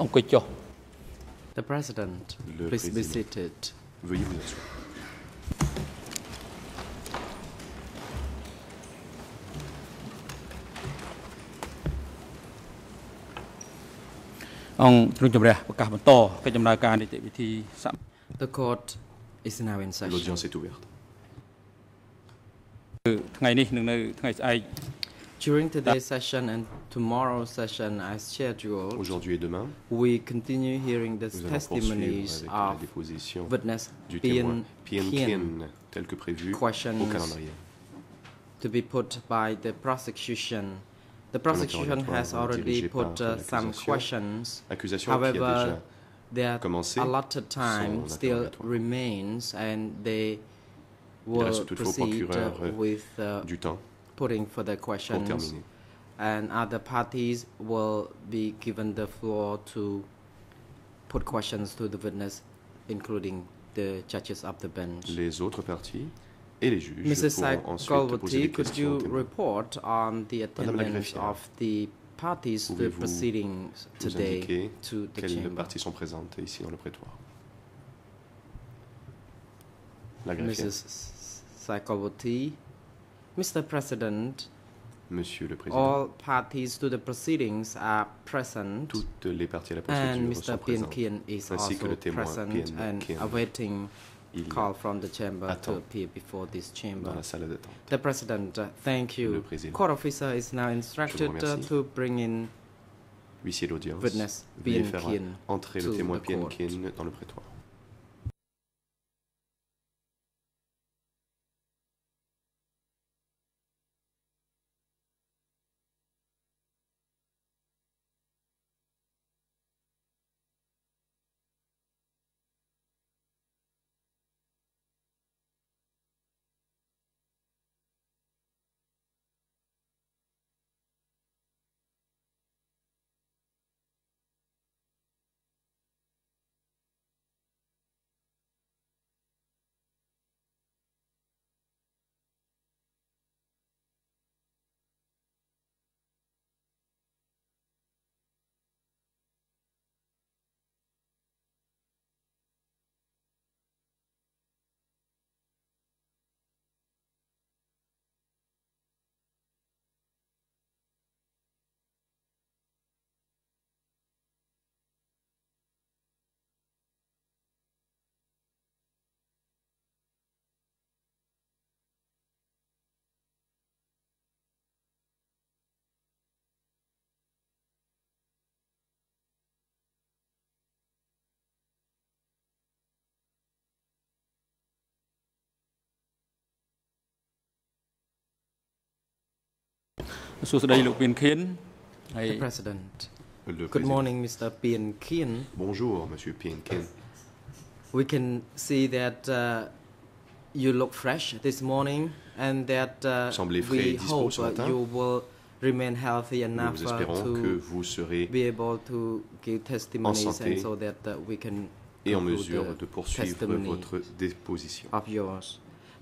អង្គុយចុះ The President, Le please be Président. seated. Veuillez vous asseoir. អង្គទ្រង់ជំរះប្រកាសបន្តកិច្ចដំណើរការនីតិវិធីសកម្ម The court is now in session. L'audience est ouverte. ថ្ងៃនេះនិងនៅថ្ងៃស្អែក during today's session and tomorrow's session as scheduled, Aujourd'hui et demain, we continue hearing the testimonies poursuivre avec la of witness du témoin Bien Pien Kien Kien, tel que prévu Questions. au calendrier. to be put by the prosecution. The prosecution has already put uh, some questions. A However, there commencé allotted time still remains and they will reste toutefois au proceed uh, euh, with uh, du temps putting further questions and other parties will be given the floor to put questions to the witness including the judges of the bench. Les autres parties et les juges Mrs. pourront ensuite poser Golwati, des could you report on the attendance of the parties to the proceedings today to the quelles parties sont présentes ici dans le prétoire. La greffière. Mrs. Saikowati, Mr. President, Monsieur le Président, all parties to the proceedings are present toutes les parties à la and procédure Mr. sont présentes. Kien is ainsi que also le témoin present Bien and Kien. awaiting Il call from the chamber to attend appear before this chamber. dans la salle d'attente. The President, uh, thank Le you. Président. Court officer is now instructed uh, remercie. to bring in Huissier d'audience, Witness veuillez Bien faire Kien entrer to le témoin the Bien court. Kien dans le prétoire. សួស្តីលោកពៀនខៀនហើយ the President. Le Good Président. morning, Mr. Bien Kien. Bonjour, Monsieur Bien Kien. We can see that uh, you look fresh this morning and that uh, Semblez frais et we dispo hope ce uh, matin. you will remain healthy enough Nous uh, espérons que to vous serez be able to give testimonies santé and so that uh, we can et en conclude mesure the de poursuivre testimony votre déposition. of yours.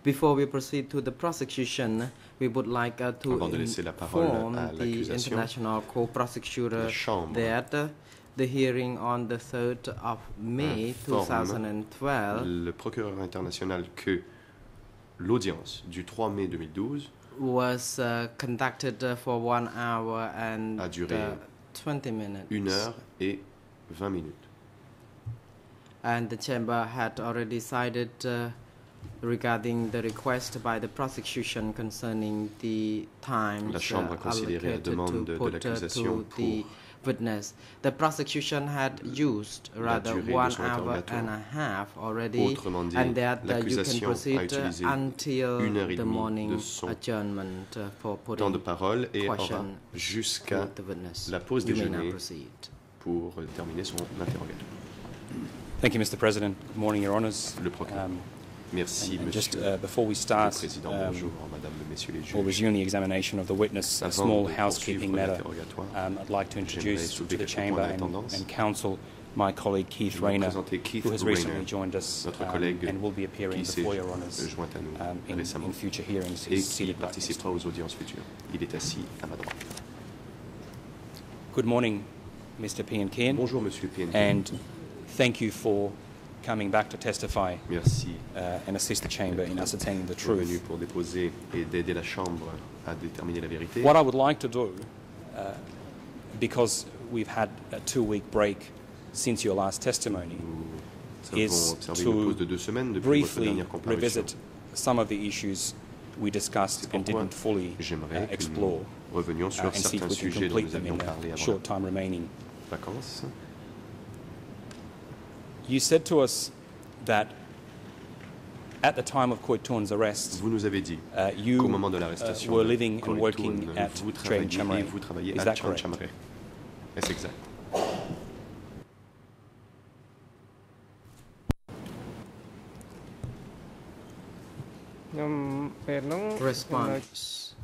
Before we proceed to the prosecution, we would like uh, to Avant de laisser la parole inform à the international co-prosecutor that the hearing on the 3rd of May informe 2012 Le procureur international que l'audience du 3 mai 2012 was uh, conducted uh, for one hour and A duré uh, 20 minutes. 1 heure et 20 minutes. And the chamber had already decided uh, regarding the request by the prosecution concerning the time La Chambre a considéré la demande de put uh, l'accusation to the pour witness. The prosecution had used rather one hour and a half already, dit, and that uh, you can proceed uh, until une heure et the morning adjournment uh, for putting de parole et question jusqu'à to the witness. la pause You may now déjeuner proceed. pour terminer son interrogatoire. Thank you Mr President Good morning your honors Le procureur. Um, Merci, and just uh, before we start um, Bonjour, Madame, Messieurs les Before juges. resuming the examination of the witness, a small housekeeping matter. Um, I'd like to introduce to the chamber and, and counsel my colleague Keith Rayner, who has recently joined us um, and will be appearing before your honors joint à nous um, in, in future hearings. He's seated right next to participera aux audiences futures. Il est assis à ma droite. Good morning, Mr. Pian Kian, Bonjour, Monsieur and thank you for coming back to testify Merci uh, and assist the chamber in ascertaining the truth. pour déposer et d'aider la Chambre à déterminer la vérité. What I would like to do, uh, because we've had a two-week break since your last testimony, Nous is avons observé une to de deux semaines depuis votre briefly revisit some of the issues we discussed and didn't fully uh, explore, revenions uh, sur and see if certains we can sujets dont complete nous them avions in parlé the avant short time remaining. vacances. You said to us that at the time of Koitoun's arrest, vous nous avez dit uh, you moment de uh, were living and working at vous travailliez et vous exact? Response.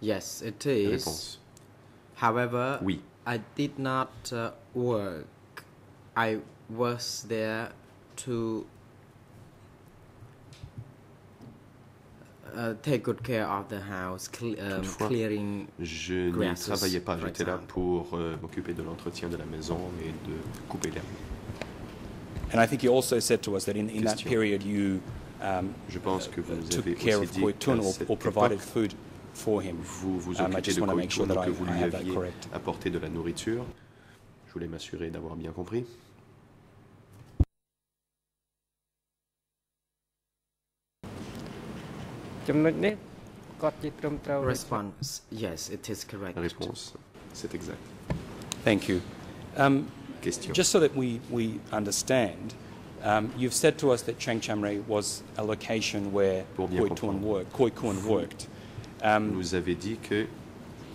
Yes, it is. Réponse. However, oui. I did not uh, work. I was there to uh, take good care of the house, cle- um, Toutefois, clearing. Je Grasses, travaillais pas. J'étais là pour euh, m'occuper de l'entretien de la maison et de couper l'herbe. and I think you also said to us that in, in that period you um, Je pense que uh, vous took avez care aussi of dit Koi Tun qu'à or, provided food for him. vous vous Um, I occupez just de want to make sure Koitoun, that que I, vous I lui have that aviez correct. apporté de la nourriture. Je voulais m'assurer d'avoir bien compris. Response Yes, it is correct. La réponse, c'est exact. Thank you. Um, Question. just so that we, we understand, um, you've said to us that Chang Chamre was a location where Pour bien Koi Tun comprendre. worked. Koi Kun worked. Um, Nous avez dit que,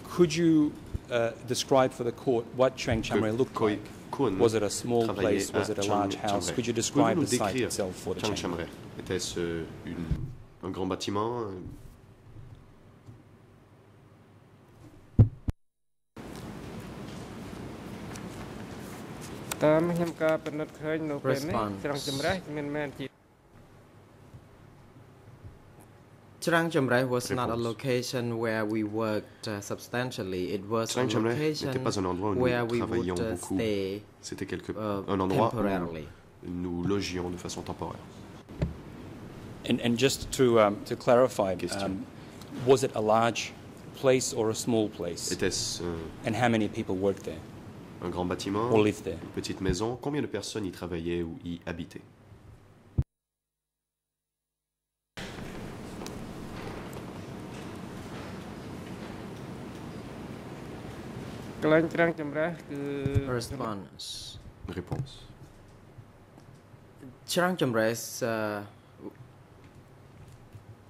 could you uh, describe for the court what Chang Chamre que looked Koi like? Kun Was it a small place? Was it a large house? Could you describe the site itself for the Chiang chamber? Chamray Était-ce euh, une- un grand bâtiment. Euh. Trang Chamrai was not a location C'était un endroit. Où nous logions de façon temporaire. And, and just to, um, to clarify, um, was it a large place or a small place? Était-ce uh, And how many people worked there un grand bâtiment, or lived there? une petite maison Combien de personnes y travaillaient ou y habitaient Response. Réponse. Cerang Jemres uh,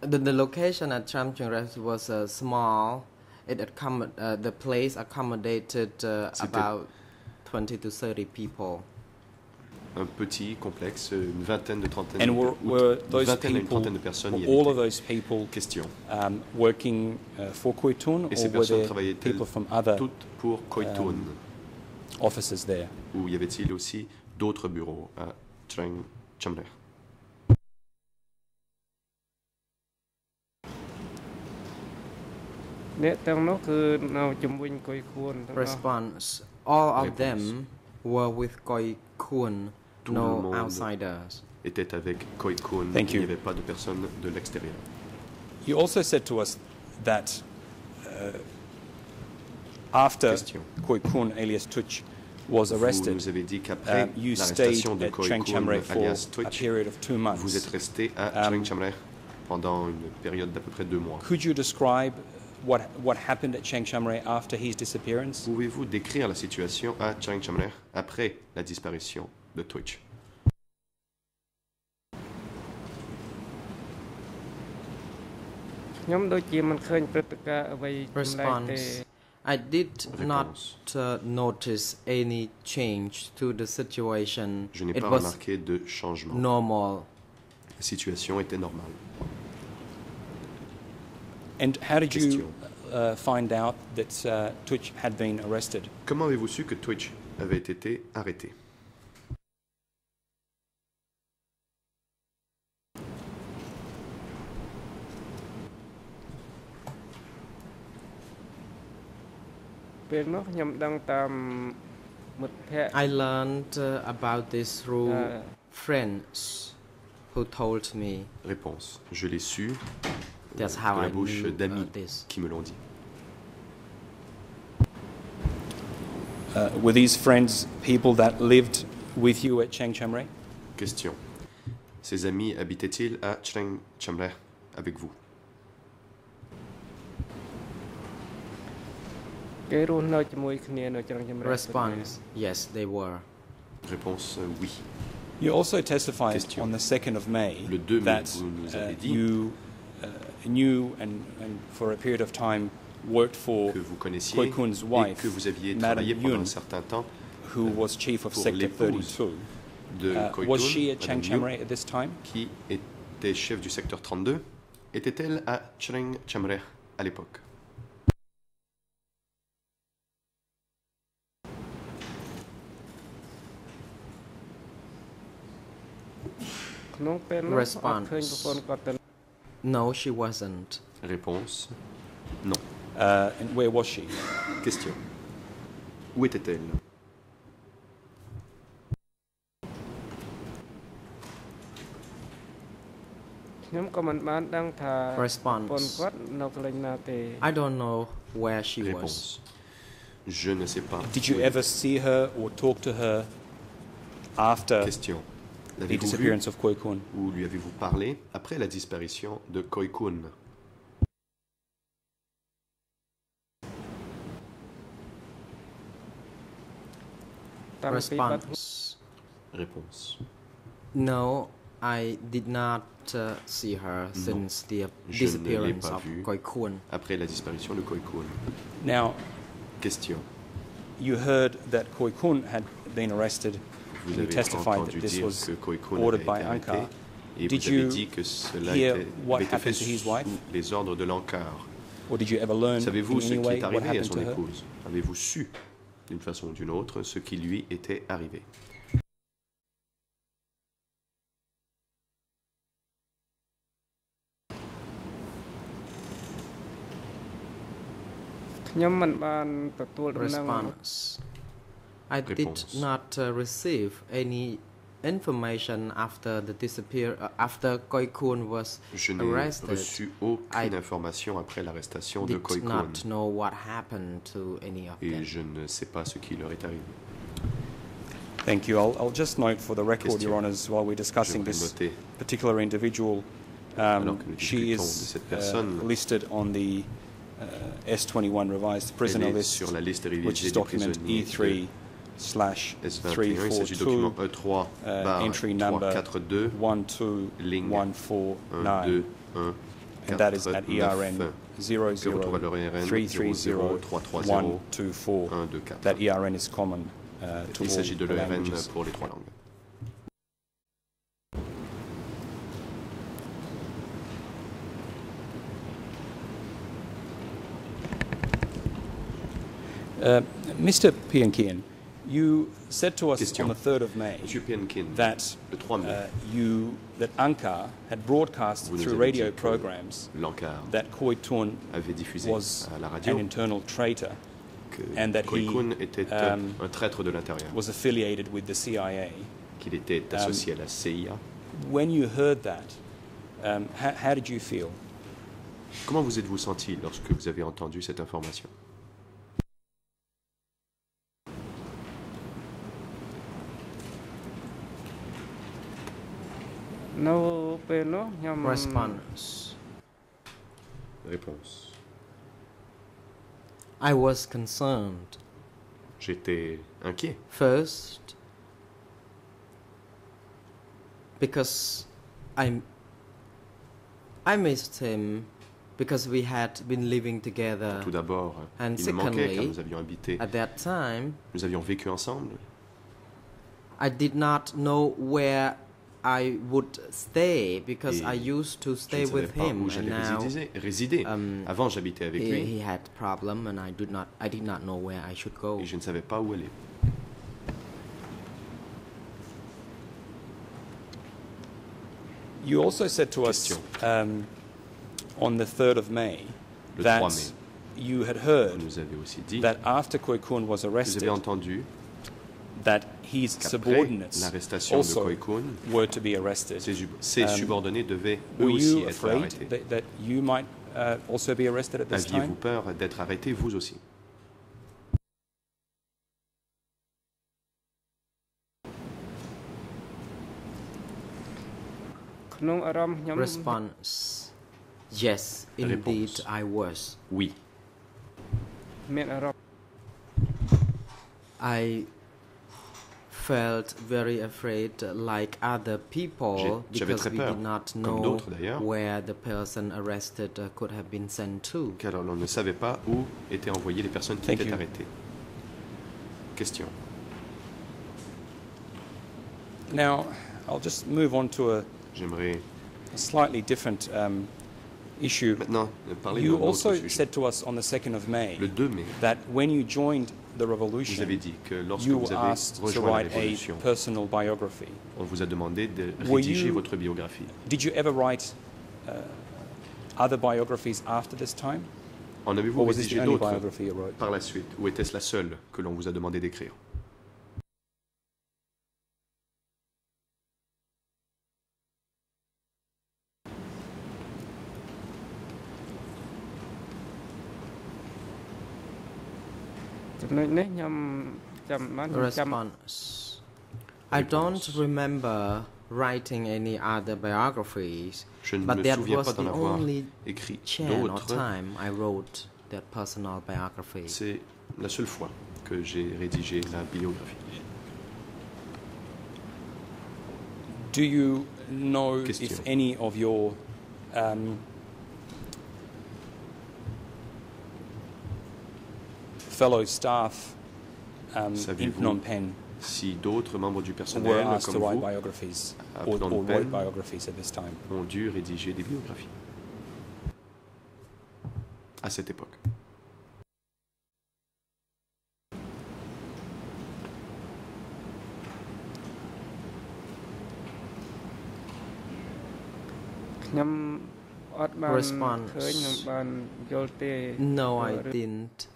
the, the location at Cherang Chamray was uh, small. It accommod- uh, the place accommodated uh, about 20 to 30 people. Un petit complexe, une vingtaine de trentaine And were, were those vingtaine à une people, trentaine de personnes y were all of those people Question. um, working uh, for Koitun Et ces or were there people from other Toutes pour Koitun. um, offices there? Ou y avait-il aussi d'autres bureaux à Chiang Chamler Response. All of Réponse. them were with Koi Kun, Tout no monde. outsiders. était avec Koikun. Thank Il you. n'y avait pas de personnes de l'extérieur. You also said to us that uh, after Question. Koikun alias Tuch was Vous arrested, nous avez dit qu'après um, you stayed l'arrestation de at Chiang Koikun for alias a period of two months. vous êtes resté à Um, Chiang pendant une période d'à peu près deux mois. Could you describe Pouvez-vous décrire la situation à Chiang Shamre après la disparition de Twitch? Response. Je n'ai pas remarqué de changement. La situation était normale. And how did you uh, find out that uh, Twitch had been arrested? Comment avez-vous su que Twitch avait été arrêté? I learned uh, about this through friends who told me. Je l'ai su That's euh, how la bouche d'amis uh, qui me l'ont dit. Uh, were these friends people that lived with you at Changchamrei? Question. Ces amis habitaient-ils à Changchamrei avec vous? Response, yes, they were. Réponse, euh, oui. You also testified Question. on the 2nd of May that uh, you knew and, and for a period of time worked for que vous connaissiez wife, que vous aviez travaillé pendant un certain temps, who euh, was chief of sector 32. Euh, was she at at this time? Qui était chef du secteur 32 Était-elle à Chiang Chamre à l'époque? No, she wasn't. Réponse Non. Uh, and where was she? Question. Où était-elle Response. I don't know where she Réponse. was. Je ne sais pas. Did you ever see her or talk to her after Question. The disappearance of Koikun. Ou lui avez-vous parlé après la disparition de Koikun Response. Réponse. No, I did not uh, see her since the disappearance of Koikun. Après la disparition de Koikun. Now, question. You heard that Koikun had been arrested vous avez entendu dire que Koikun avait été arrêté et vous avez dit que cela avait été fait sous les ordres de l'Ankar. Savez-vous ce qui est arrivé à son épouse? Avez-vous su, d'une façon ou d'une autre, ce qui lui était arrivé? I did Réponse. not uh, receive any information after the disappear uh, after Koi Kun was Je n'ai arrested. reçu aucune I information après l'arrestation de Did Koi Kun not know what happened to any of et them. je ne sais pas ce qui leur est arrivé. Thank you. I'll, I'll just note for the record, Question. Your Honours, while we're discussing J'aimerais this noter particular individual, Alors um, que nous she discutons is de cette uh, personne, listed on the uh, S21 revised prisoner Elle est list, sur la liste which révisée is du document prisonnier E3 slash S21. Il s'agit du document 342 E3 uh, barre entry number 342 ligne 12149. 1, 2, 1, and that is 4, at ERN que retrouve à l'ERN 00330 00330 124. 1, 2, 4. That ERN is common uh, to Il s'agit de the l'ERN languages. pour les trois langues. Uh, Mr. Piankian, you said to us Question. on the 3rd of May that le 3 mai, uh, you that Ankar had broadcast vous through radio programs that Tun was an internal traitor, and that he, était um, un traître de l'intérieur, was affiliated with the CIA. qu'il était um, associé à la CIA. When you heard that, um, how, how did you feel? Comment vous êtes-vous senti lorsque vous avez entendu cette information ။ No mm. Response. Réponse. I was concerned. J'étais inquiet. First, because I I missed him because we had been living together. Tout d'abord, il secondly, manquait car nous avions habité. At that time, nous avions vécu ensemble. I did not know where I would stay because Et I used to Je stay with him, où and now résider. résider. um, Avant, j'habitais avec he, lui he had problem, and I did not I did not know where I should go. et je ne savais pas où aller. You also said to us um, on the 3rd of May Le that 3 mai, you had vous heard nous avez aussi dit, that after Koi Kun was vous arrested, avez entendu that his subordinates were to be arrested. Ses, um, subordonnés devaient aussi être arrêtés. That, you might uh, Aviez-vous peur d'être arrêté vous aussi? Response. Yes, indeed I was. Oui. Felt very afraid like other people because très we did not know where the person arrested uh, could have been sent to. Car on ne savait pas où étaient envoyées les personnes qui Thank étaient you. arrêtées. Question. Now, I'll just move on to a, J'aimerais a slightly different um, issue. maintenant parler You d'un autre also sujet. said to us on the 2nd of May Le 2 mai, that when you joined the vous avez dit que lorsque you vous avez asked to rejoint la Révolution, personal biography. on vous a demandé de rédiger you- votre biographie. Did you ever write uh, other biographies after this time? En avez-vous rédigé d'autres par la suite? Ou était-ce la seule que l'on vous a demandé d'écrire? ចំណុចនេះខ្ញុំចាំបានខ្ញុំចាំ Response I don't remember writing any other biographies, Je ne but me that souviens was pas d'en the avoir only écrit chance or d'autres. time I wrote that personal biography. C'est la seule fois que j'ai rédigé la biographie. Do you know Question. if any of your um, fellow staff um, in si d'autres membres du personnel, biographies, or, biographies at this time. ont dû rédiger des biographies à cette époque. No, I didn't.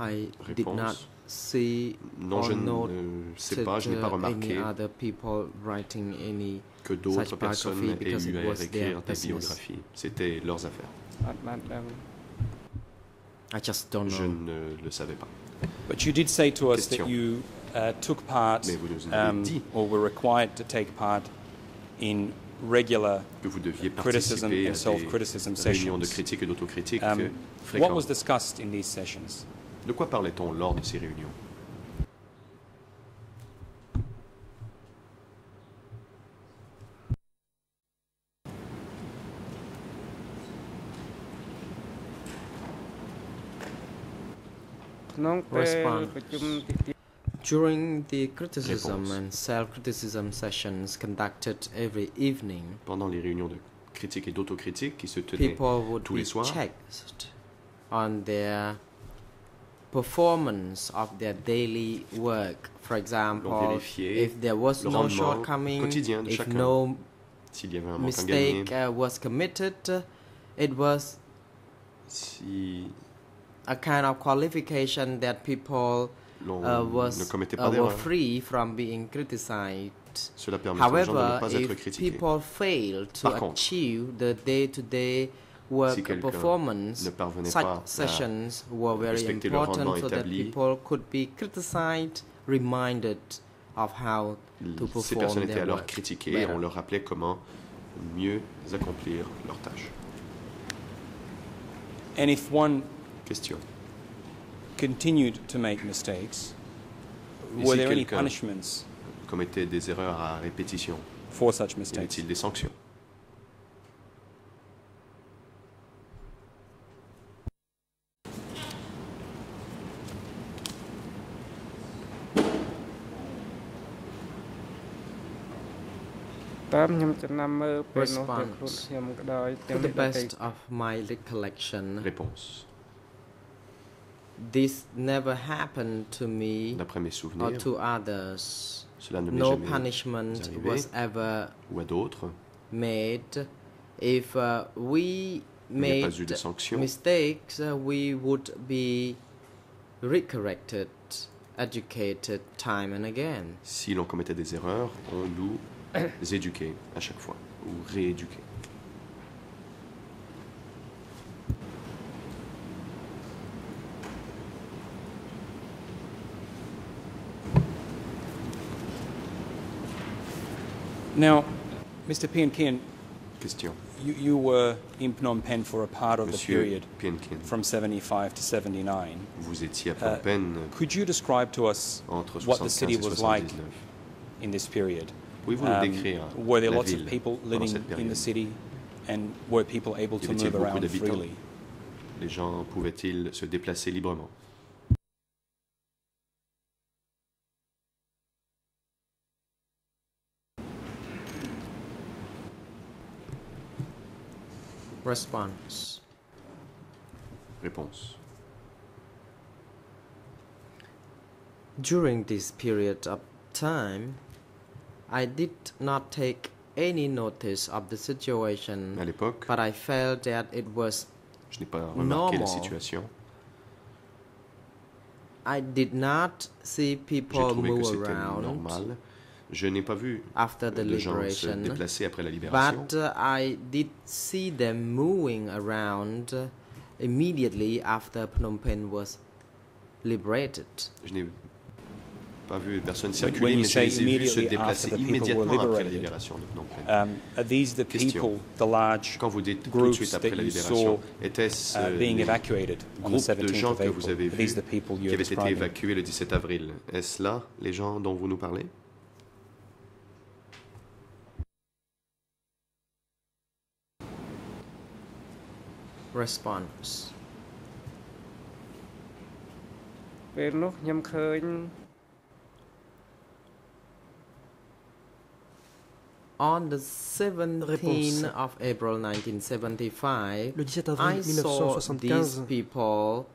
I did not see je ne euh, sais n'ai pas uh, remarqué people writing any que d'autres personnes aient eu à écrire des biographies. C'était leurs affaires. I um, just don't know. Je ne le savais pas. But you did say to us that you uh, took part Mais vous nous um, avez dit or were required to take part in regular que vous deviez criticism participer and self-criticism à des réunions sessions. de critique et. Um, what was discussed in these sessions? De quoi parlait-on lors de ces réunions? During the criticism and self-criticism sessions conducted every evening, Pendant les réunions de critique et d'autocritique qui se tenaient people would be checked on their performance of their daily work. For example, vérifiait if there was le no rendement shortcoming, quotidien de if chacun. no s'il y avait un manque à gagner, mistake uh, was committed, uh, it was si a kind of qualification that people l'on uh, was ne commettait uh, pas were d'erreur, free from being criticized. cela permettait aux gens de ne However, pas être if critiqués. people fail to Par contre, achieve the day-to-day work si performance, ne parvenait such pas à sessions were very important so that établi, people could be criticized, reminded of how to Ces perform personnes étaient their alors critiquées et better. on leur rappelait comment mieux accomplir leurs tâches. And if one Question. continued to make mistakes, Et were si there any punishments commettait des erreurs à répétition for such Y mistakes? avait-il des sanctions " response to the best of my recollection. Réponse. This never happened to me D'après mes souvenirs, or to others. Cela ne m'est no jamais punishment arrivé, was ever ou à d'autres. made. If uh, we made mistakes, uh, we would be recorrected, educated time and again. Si l'on commettait des erreurs, on nous éduquait à chaque fois, ou rééduquait. Now, Mr. Pian Kian, Question. you, you were in Phnom Penh for a part of the period Pienkin, from 75 to 79. vous étiez à Uh, Phnom Penh Could you describe to us what the city was like in this period? Pouvez-vous nous Um, décrire were there la lots ville of people living cette in période the city and were people able to move beaucoup around freely? Les gens pouvaient-ils se déplacer librement? Response. Réponse. During this period of time, I did not take any notice of the situation, À l'époque, but I felt that it was je n'ai pas remarqué la normal. situation. I did not see J'ai people trouvé que move c'était around normal. Je n'ai pas vu after the de gens se liberation, déplacer après la libération. but uh, I did see them moving around immediately after Phnom Penh was liberated. Je n'ai pas vu personne When circuler, you mais je say les ai vus se immediately déplacer after the people immédiatement were après la liberated, libération de Phnom Penh. Um, are these the Question. people, the large Quand vous dites tout de groups suite après that la you libération, saw était-ce uh, euh, being les evacuated on the groupes de 17th gens of que vous April? avez Are these vus the people qui you're avaient été describing? évacués le 17 avril Est-ce là les gens dont vous nous parlez Response. ពេលនោះខ្ញុំឃើញ On the 17th Réponse. of April 1975, Le 17 I avril saw these 1975, people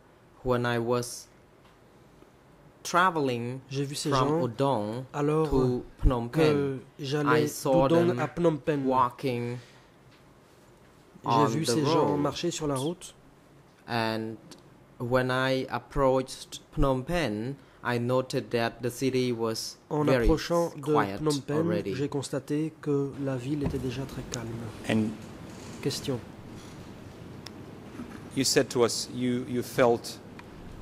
when I was traveling j'ai vu ces from gens alors to Phnom Penh, j'allais I saw d'Udong them à Phnom Penh. walking J'ai vu ces gens marcher sur la route and when I approached Phnom Penh, I noted that the city was En very approchant de quiet Phnom Penh, j'ai constaté que la ville était déjà très calme. And Question. you said to us you, you felt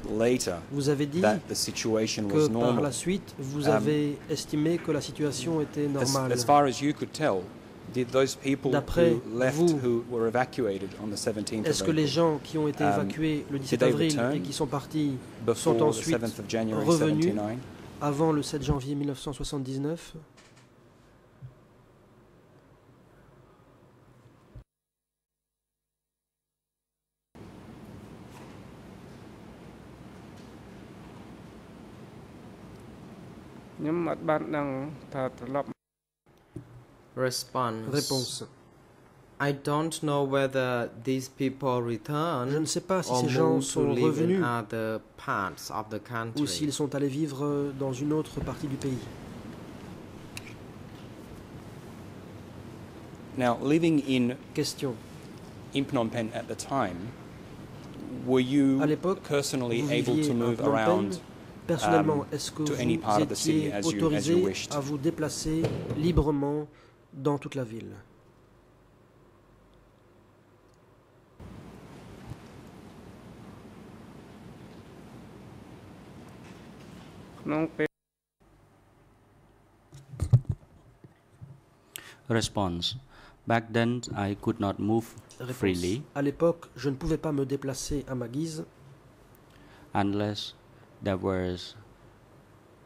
later Vous avez dit that the situation que was par normal. la suite, vous Um, avez estimé que la situation était As, normale. as far as you could tell, D'après vous, est-ce que les gens qui ont été évacués le 17 avril et qui sont partis sont ensuite revenus avant le 7 janvier 1979 Response. Réponse. I don't know whether these people Je ne sais pas si or ces gens sont revenus other parts of the ou country. s'ils sont allés vivre dans une autre partie du pays. Now, living in, Question. in Phnom Penh at the time, were you À l'époque, personally vous able viviez to à move Phnom Penh. around Personnellement, um, est-ce que to any part vous of the city étiez autorisé wished? à vous déplacer librement dans toute la ville. Euh, Response. Back then, I could not move freely. À l'époque, je ne pouvais pas me déplacer à ma guise. Unless there was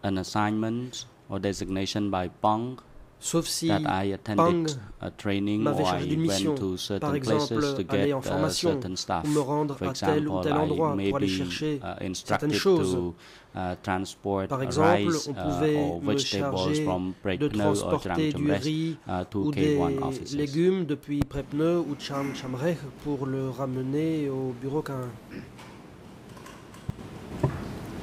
an assignment or designation by Pong sauf si that I attended a training or I went to Par certain exemple, places to get en uh, certain stuff. ou me rendre For à tel ou example, tel endroit I may pour aller be chercher uh, instructed to uh, transport exemple, rice uh, or vegetables from de Prekno or riz uh, to ou des K1 offices. légumes depuis Prepneu ou Cham Chamrech pour le ramener au bureau qu'un.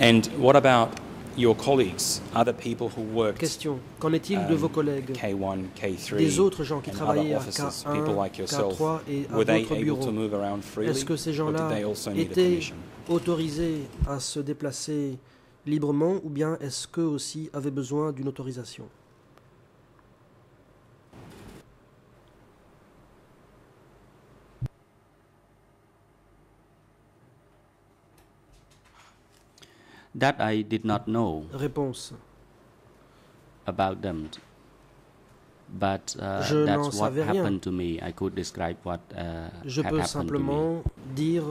And what about your colleagues, other people who worked Question. Qu'en est-il de Um, vos collègues K1, K3, Des autres gens qui and travaillaient other à offices, people K1, like yourself, K3 et à were they d'autres able to bureaux? move around freely, Est-ce que ces or did gens-là they also need a étaient permission? autorisés à se déplacer librement ou bien est-ce qu'eux aussi avaient besoin d'une autorisation? That I did not know Réponse. about them. But uh, Je n'en that's what savais rien. happened to me. I could describe what uh, Je had peux happened to me. simplement dire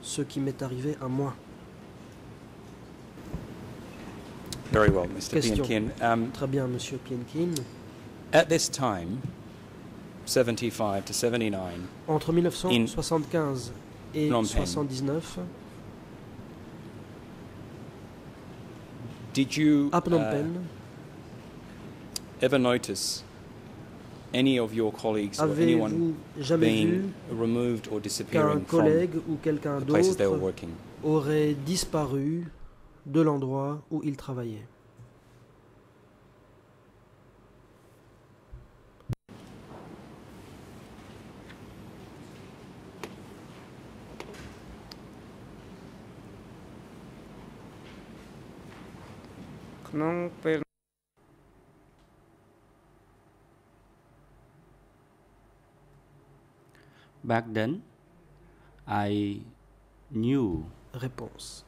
ce qui m'est arrivé à moi. Very well, Mr. Question. Um, Très bien, Monsieur Pienkin. at this time, 75 to 79, Entre 1975 et Phnom Penh. 79, did you à Phnom uh, Penh, ever notice any of your colleagues or anyone being removed or disappearing from the places they were working? aurait disparu de l'endroit où il travaillait " non per Back then, I knew. Réponse.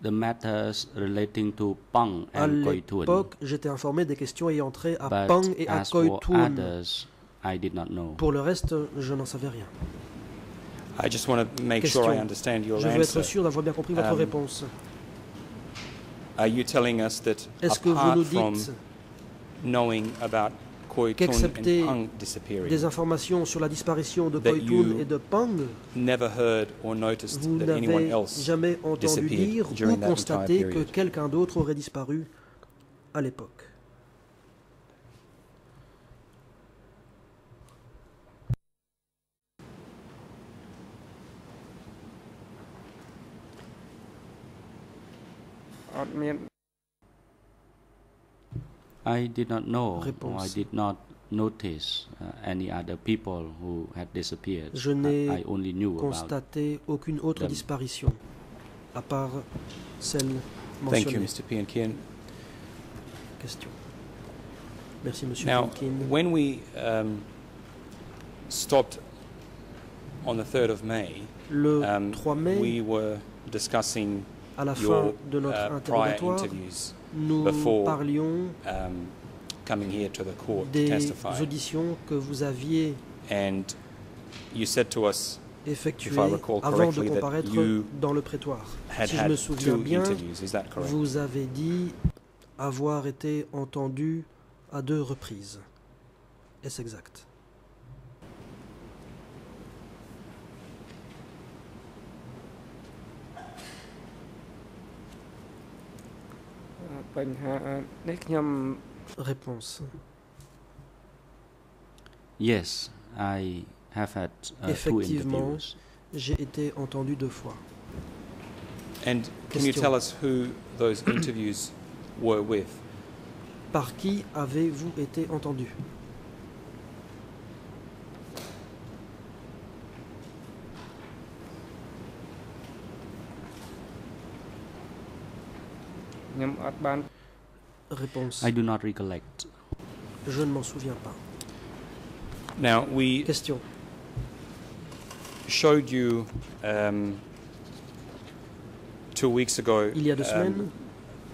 The matters relating to Pang and à l'époque, j'étais informé des questions ayant trait à But Pang et à Khoi Pour le reste, je n'en savais rien. I just want to make Question. Sure I understand your je veux être sûr d'avoir bien compris votre um, réponse. Est-ce que vous nous from dites qu'excepté and Pang disappearing, des informations sur la disparition de you et de Pang never heard or noticed Vous that anyone n'avez jamais entendu dire ou constaté que quelqu'un d'autre aurait disparu à l'époque. " I did not know or I did not notice uh, any other people who had disappeared. Je n'ai I, I only knew about Constaté aucune autre them. disparition, à part celle Thank you, mentionnée. Mr. Piankin. Question. Merci, Monsieur Now, Pinkin. when we um, stopped on the 3rd of May, Le um, 3 mai, we were discussing à la fin de notre uh, interrogatoire, nous parlions um, des auditions que vous aviez And you said to us effectuées avant de comparaître dans le prétoire. Si je me souviens bien? Vous avez dit avoir été entendu à deux reprises. Est-ce exact? បញ្ហានេះខ្ញុំ Réponse. Yes, I have had uh, two Effectivement. interviews. J'ai été entendu deux fois. And can you Question. tell us who those interviews were with? Par qui avez-vous été entendu " ខ្ញុំអត់បាន Réponse. I do not recollect. Je ne m'en souviens pas. Now, we Question. showed you um, two weeks ago Il y a deux um, semaines,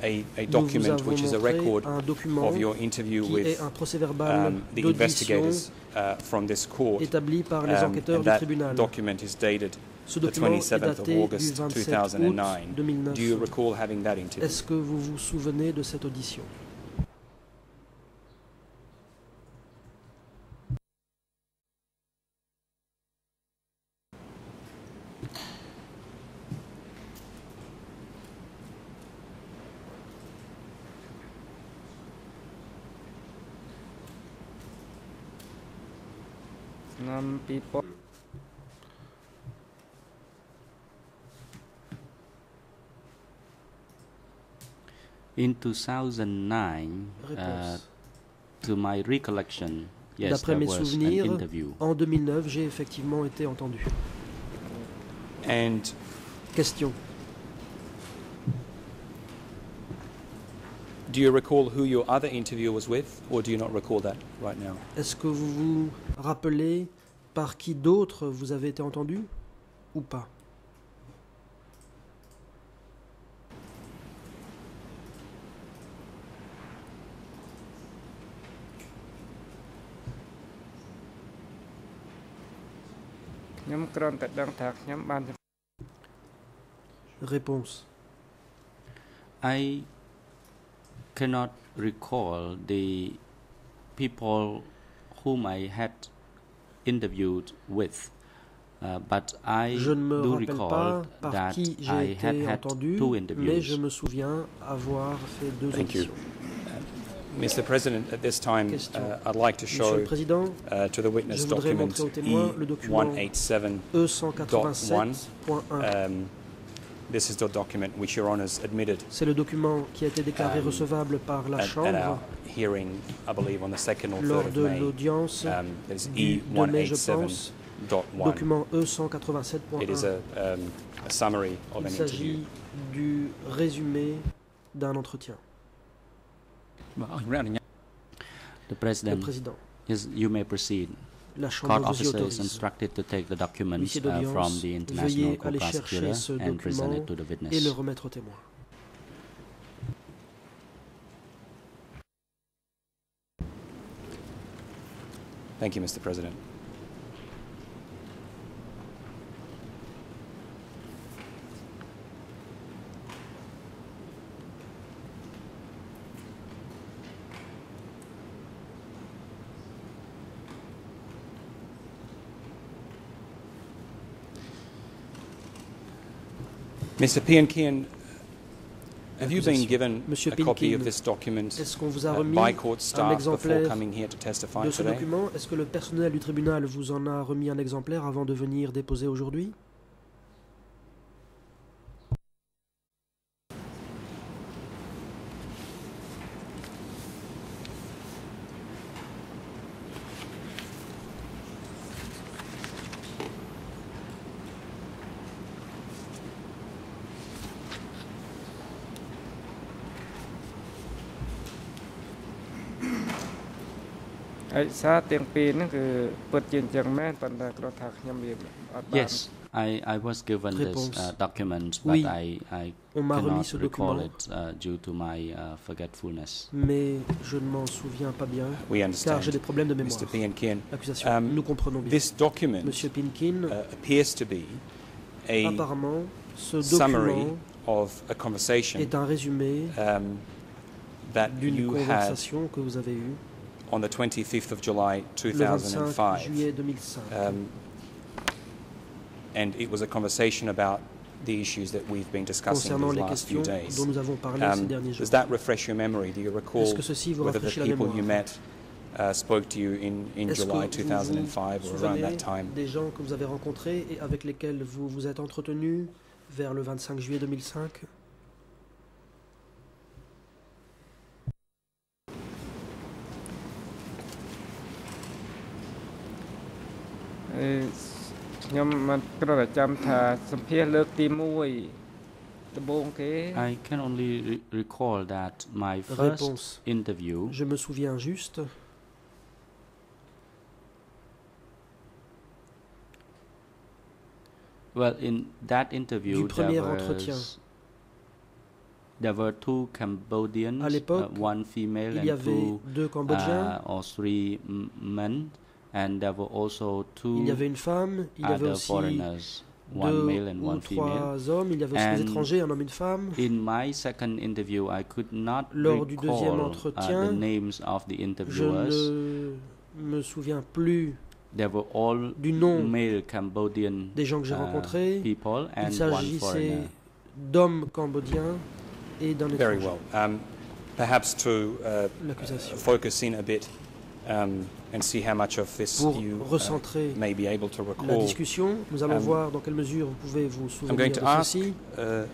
a, a nous vous document avons which is a montré record un document of your interview qui with est un procès-verbal um, the d'audition investigators uh, from this court. établi par les Um, enquêteurs and du that tribunal. document is dated ce the document est 27th of daté du August 27 août 2009. 2009. Do you recall having that interview? Est-ce que vous vous souvenez de cette audition "ឆ្ In 2009, uh, to my recollection, yes, D'après there mes was an souvenirs, interview. En 2009, j'ai effectivement été entendu. And Question. Do you recall who your other interview was with, or do you not recall that right now? Est-ce que vous vous rappelez par qui d'autre vous avez été entendu ou pas " គ្រាន់តែដឹងថាខ្ញុំបាន Réponse. I cannot recall the people whom I had interviewed with, uh, but I Je ne me do rappelle recall pas par that qui I j'ai had été had entendu, two mais je interviews. me souviens avoir fait deux Thank you. Mr. President, at this time, uh, I'd like to Monsieur le show Président, uh, to the witness Je voudrais document montrer aux témoins le document E187. E187.1. Um, this is the document which Your Honours admitted C'est le document qui a été déclaré Um, recevable par la at, at Chambre our hearing, I believe, on the 2nd or 3rd lors of de l'audience Um, that is du 2 mai, je pense. E187.1. Document It is E187.1. a, um, a summary of Il an interview. s'agit du résumé d'un entretien. The Le President, Président, yes, you may proceed. la Court Chambre vous y officer is autorise. instructed to take the documents Huissier uh, from d'audience, the International veuillez aller Co-Prosecutor chercher ce and present document it to the witness. et le remettre au témoin. Thank you, Mr. President. Mr. Piankian, have you been given Monsieur a copy of this document Est-ce qu'on vous a remis by court un staff before exemplaire coming here to testify de ce today? document? Est-ce que le personnel du tribunal vous en a remis un exemplaire avant de venir déposer aujourd'hui " ឯកសារទាំងពីរហ្នឹងគឺពិតជាអញ្ចឹងមែនប៉ុន្តែគ្រាន់ថាខ្ញុំវាអត់បាន Yes, I, I was given this Réponse. uh, document, but Oui. I, I On m'a remis cannot ce recall document, it uh, due to my uh, forgetfulness. mais je ne m'en souviens pas bien, We car understand. j'ai des problèmes de mémoire. Mr. Piankian, Accusation. Um, Nous comprenons bien. this document Monsieur Pinkin, uh, appears to be a apparemment, ce summary document of a conversation est un résumé um, that d'une you had conversation que vous avez eue on the 25th of July le 25 2005. juillet 2005. Um, and it was a conversation about the issues that we've been discussing these les last few days. dont nous avons parlé ces Um, derniers jours. does that refresh your memory? Do you recall Est-ce que ceci vous whether the people you met uh, spoke to you in, in July vous 2005 vous or around that time? des gens que vous avez rencontrés et avec lesquels vous vous êtes entretenu vers le 25 juillet 2005 ខ្ញុំមិនគ្រាន់តែចាំថាសម្ភារលើកទី1ដំបូងគេ I can only re- recall that my first Réponse. interview Je me souviens juste Well, in that interview, Du premier there, entretien. was, there were two Cambodians, À l'époque, uh, one female il y and avait two deux Cambodgiens, uh, or three m- men, and there were also two il y avait une femme, il y avait other aussi foreigners, one deux male and ou one female. trois hommes, il y avait aussi des And étrangers, un homme et une femme. In my second interview, I could not Lors du deuxième recall uh, entretien, the names of the Je interviewers. ne me souviens plus They were all du nom male Cambodian des gens que j'ai uh, rencontrés. people Il and one s'agissait foreigner. d'hommes cambodiens et d'un Very étranger. well. Um, perhaps to uh, L'accusation. focus in a bit um, and see how much of this Pour you recentrer may be able to la discussion, nous allons Um, voir dans quelle mesure vous pouvez vous I'm going souvenir de ceci. uh,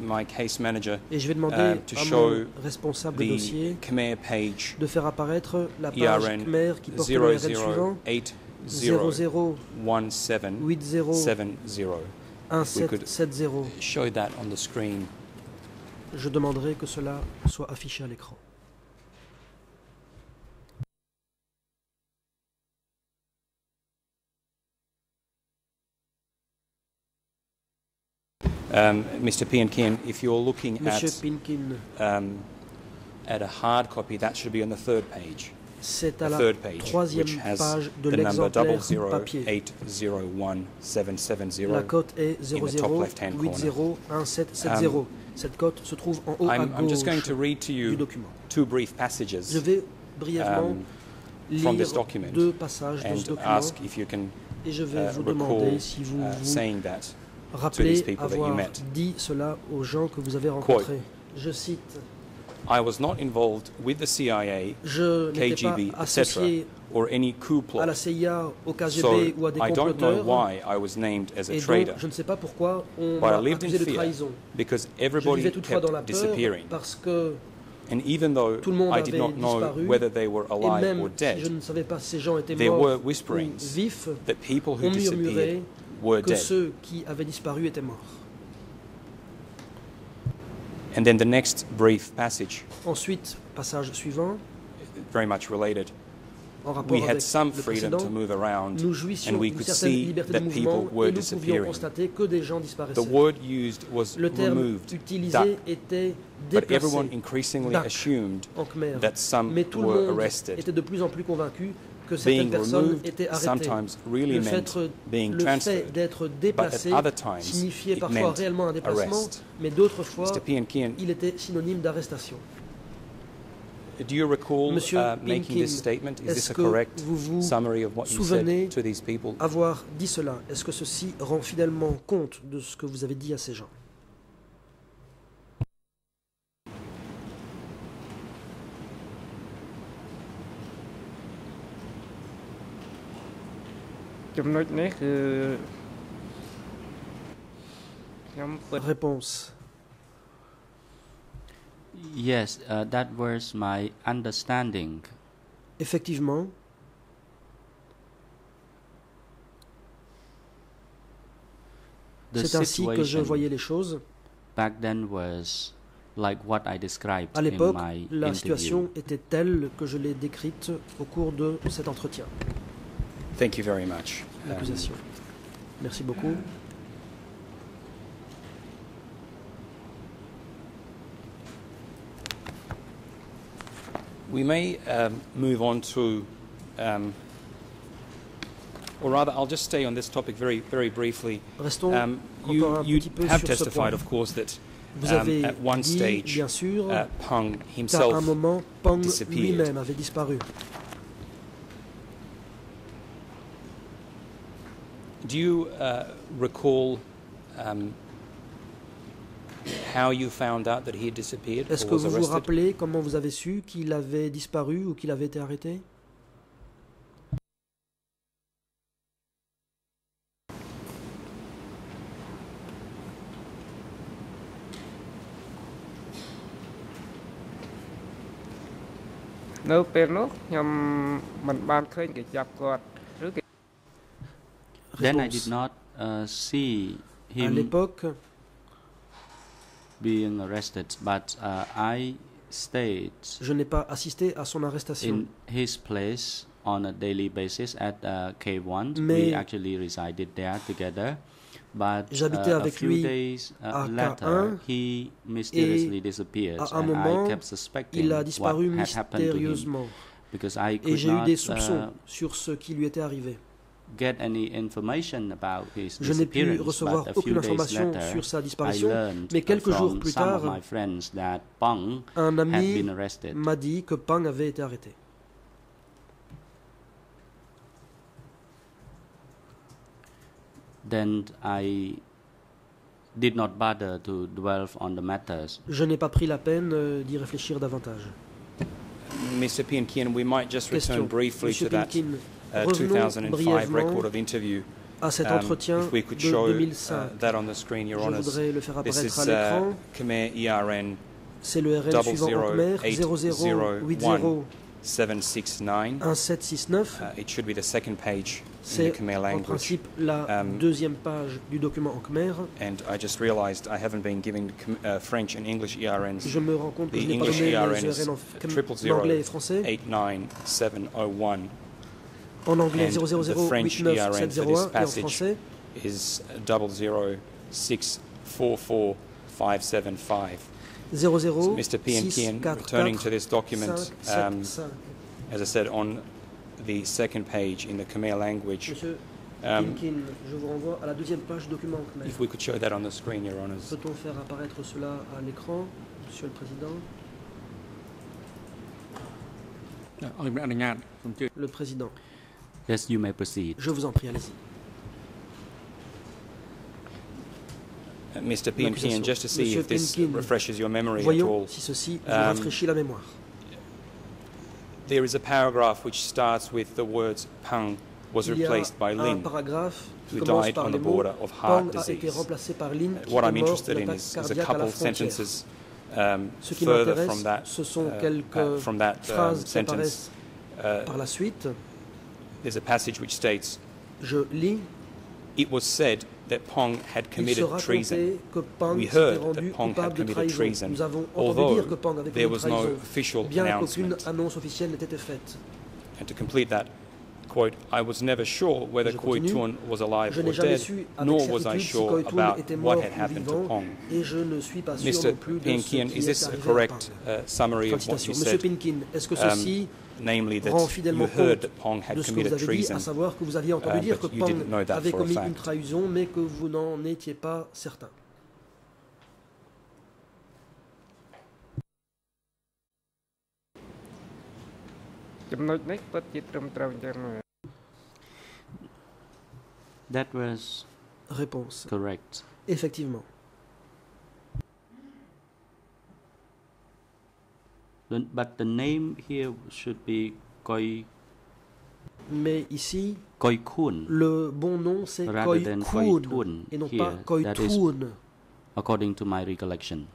my case manager Et je vais demander um, to à show mon responsable de dossier Khmer page de faire apparaître la page ERN Khmer qui porte le suivant 00801770. 00801770. We could show that on the screen Je demanderai que cela soit affiché à l'écran. Um, Mr. Piankin, if you're looking Monsieur at, Pinkin, um, at a hard copy, that should be on the third page. c'est à The la third page, troisième which has page de the number l'exemplaire papier. 00801770. La cote est in the top left-hand corner. 00801770. Cette cote se trouve en haut à I'm, I'm just going gauche to read to du you document. two brief Je passages vais brièvement um, from this lire document deux passages de ce and document ask if you can et je vais uh, vous recall demander si vous uh, vous you avoir dit cela aux gens que vous avez rencontrés. Je cite I was not involved with the CIA, Je n'étais pas KGB, etc., or any coup à la plot. CIA, au KGB So ou à des I don't know why I was named as a donc, traitor, je ne sais pas pourquoi on but I m'a accusé de trahison. because Je everybody vivais toutefois dans la kept peur disappearing. parce que, And even though Tout le monde I did not know disparu, whether they were et alive même or si je dead, ne savais pas si ces gens étaient there morts were whisperings vifs, that people who disappeared were que dead. ceux qui avaient disparu étaient morts. And then the next brief passage, Ensuite, passage suivant, very much related. en rapport We had avec some le freedom to move around, nous jouissions and we could certaine see liberté that de people mouvement were et nous pouvions disappearing. constater que des gens The disparaissaient. word used was Le terme removed, utilisé duck, était but everyone déplacé increasingly duck, assumed en khmer. that some Mais tout le were monde arrested. était de plus en plus convaincu que certaines personnes étaient arrêtées. sometimes really Le fait, fait d'être déplacé at other times signifiait it parfois réellement un déplacement, arrest. mais d'autres fois, il était synonyme d'arrestation. do you recall Monsieur uh, making Pinkin, this statement? Is this a correct vous vous summary of what you said to these people? Avoir dit cela, est-ce que ceci rend fidèlement compte de ce que vous avez dit à ces gens " ចំណុចនេះគឺខ្ញុំពិត Réponse. Yes, uh, that was my understanding. Effectivement, The c'est ainsi que je situation voyais les choses. back then was like what I described À in l'époque, my la interview. situation était telle que je l'ai décrite au cours de cet entretien. Thank you very much. L'accusation. Merci beaucoup. We may um, move on to, um, or rather, I'll just stay on this topic very, very briefly. Restons Um, you un you petit peu have sur ce testified, of course, that Vous um, avez at one dit, stage, bien sûr, uh, Peng qu'à un himself moment, disappeared. lui-même avait disparu. Do you uh, recall um, how you found out that he had disappeared Est-ce or que was vous vous arrested? rappelez comment vous avez su qu'il avait disparu ou qu'il avait été arrêté "នៅពេលនោះខ្ញុំមិនបានឃើញគេចាប់គាត់ឬគេ Then I did not uh, see À him l'époque, being arrested, but uh, I stayed je n'ai pas assisté à son arrestation. in his place on a daily basis at uh, K1. Mais- we actually resided there together. But J'habitais uh, a avec few lui days uh, à later, K1, he mysteriously disappeared, à un and moment, I kept suspecting Il a what disparu had happened to him mystérieusement because I et could j'ai eu not des soupçons uh, sur ce qui lui était arrivé. Get any information about his Je n'ai pu disappearance. recevoir but a few aucune days information later, sur sa I disparition, mais quelques jours plus some tard, of my friends that Pang Un had ami been arrested. m'a dit que Pang avait été arrêté. Then I did not bother to dwell on the matters. Je n'ai pas pris la peine euh, d'y réfléchir davantage. Mr. Piankian, we might just return Question. briefly Monsieur to that Pinkin, revenons 2005 brièvement record of interview. à cet Um, entretien if we could de show uh, 2005. that on the screen, Your Je voudrais le faire apparaître à is uh, l'écran. Khmer ERN C'est le RN suivant en Khmer eight zero one. 1769. 1769. Uh, it should be the second page in the C'est Khmer en language. principe la Um, deuxième page du document en khmer. And I just realized I haven't been giving uh, French and English ERNs Je me rends compte que The je n'ai pas donné ERN les ERN en en anglais et français. 89701 en anglais 00089701 et en français is 00644575. 00 so Mr. Returning to this document, um, as I said, on the second page in the Khmer language. Um, je vous renvoie à la deuxième page du document Khmer. If we could show that on the screen, Your Honours. Peut-on faire apparaître cela à l'écran, Monsieur le Président? Le Président. Yes, you may proceed. je vous en prie, allez-y. Uh, Mr. P and Kian, just to see Monsieur if this Pinkin, refreshes your memory at Voyons all. si ceci vous Um, rafraîchit la mémoire. There is a paragraph which starts with the words Pang was Il y a replaced by un Lin. paragraphe qui who commence died par on the border of Pang heart a été disease. remplacé par Lin Uh, What est I'm interested in is, is a couple sentences um, Ce qui further m'intéresse, from that, uh, quelques uh, from that um, sentence. Uh, par la suite. There's a passage which states, Je lis, "It was said that Pong had il committed sera treason, raconté que Pang We s'était heard rendu that Pong had coupable de committed trahison. treason, Nous avons although entendu dire que Pang avait there commis was no trahison, official bien qu'aucune announcement." annonce officielle n'ait été faite. And to complete that quote, I was never sure whether Je Koi continue. Tuan was alive Je or n'ai jamais dead, su avec nor was I certitude si sure Koi Toon about était what mort had ou happened to vivant, Pong. et je ne suis pas sûr Mr. non plus de ce Pinkian, qui is est this a arrivé à correct Pang. uh, summary Fin of de what citation. you Monsieur said? Pinkin, est-ce que Um, ceci namely that rend que vous avez savoir que vous aviez entendu dire que Pong avait commis une trahison, mais que vous n'en étiez pas certain. That was Réponse. Correct. Effectivement. The- But the name here should be Koi Mais ici, Koi Kun, le bon nom c'est rather Koi than Koi Koon Tun et non here. pas Koi Toon. according to my recollection.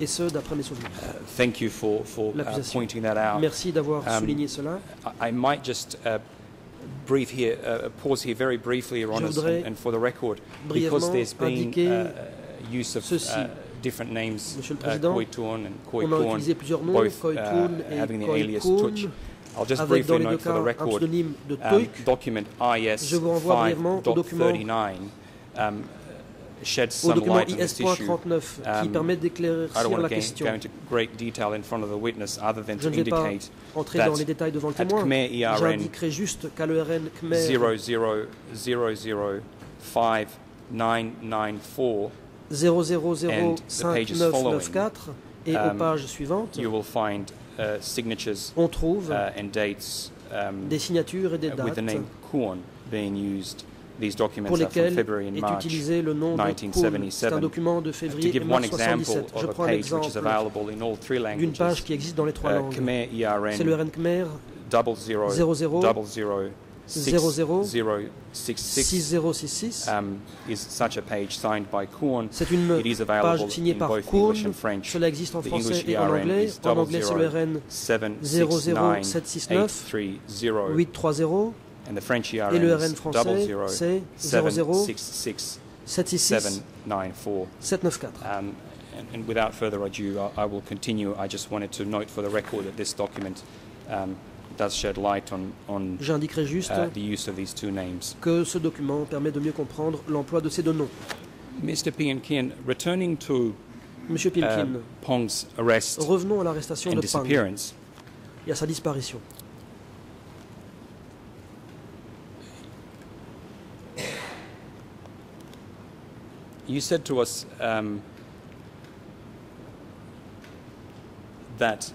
Et ce, d'après mes souvenirs. Uh, thank you for, for uh, pointing that out. Merci d'avoir Um, souligné cela. I, I might just uh, brief here, uh, pause here very briefly, Your voudrais and, and for the record, because there's been indiquer uh, use of ceci. uh, different names, Monsieur le uh, Président, Koi Tuan and Koi On a Kuan, utilisé plusieurs noms, both Koi uh, Toon et having the Koi alias Koon, Tuch. I'll just avec dans briefly les deux note for cas the un record, pseudonyme de um, Teuk. document IS Je vous renvoie brièvement au document- 5.39 um, sheds au some document light on this issue. IS.39 qui Um, permet I don't d'éclaircir want la to question. go into great detail in front of the witness other than Je to ne vais pas indicate entrer that dans les détails devant le at témoin. Khmer ERN J'indiquerai juste qu'à l'ERN Khmer 00005994 000594 et aux Um, pages suivantes, you will find uh, signatures on trouve uh, and dates um, des signatures et des with the dates name Kuon being used. These documents pour and est utilisé le nom de Kuhn. C'est 1977. un document de février et give one mars example 77. Je prends un page which is exemple available in all three d'une page qui existe dans les trois uh, langues. Khmer C'est le RN Khmer double zero 00 double zero six 00 zero six six 6066. um, is such a page signed by Kuon. C'est une It is page available signée in par both Kuhn. English and French. Cela existe en The français et en ERN anglais. is En anglais, c'est le RN 769 00769 830 830 and the French et le RN is français, c'est 00 766 766 794. 794. Um, and, and without further ado, I, I will continue. I just wanted to note for the record that this document um, does shed light on, on J'indiquerai juste uh, the use of these two names. que ce document permet de mieux comprendre l'emploi de ces deux noms. Mr. Pian Kian, returning to Monsieur Pilkin, um, Pong's arrest revenons à l'arrestation de disappearance, et à sa disparition. you said to us um, that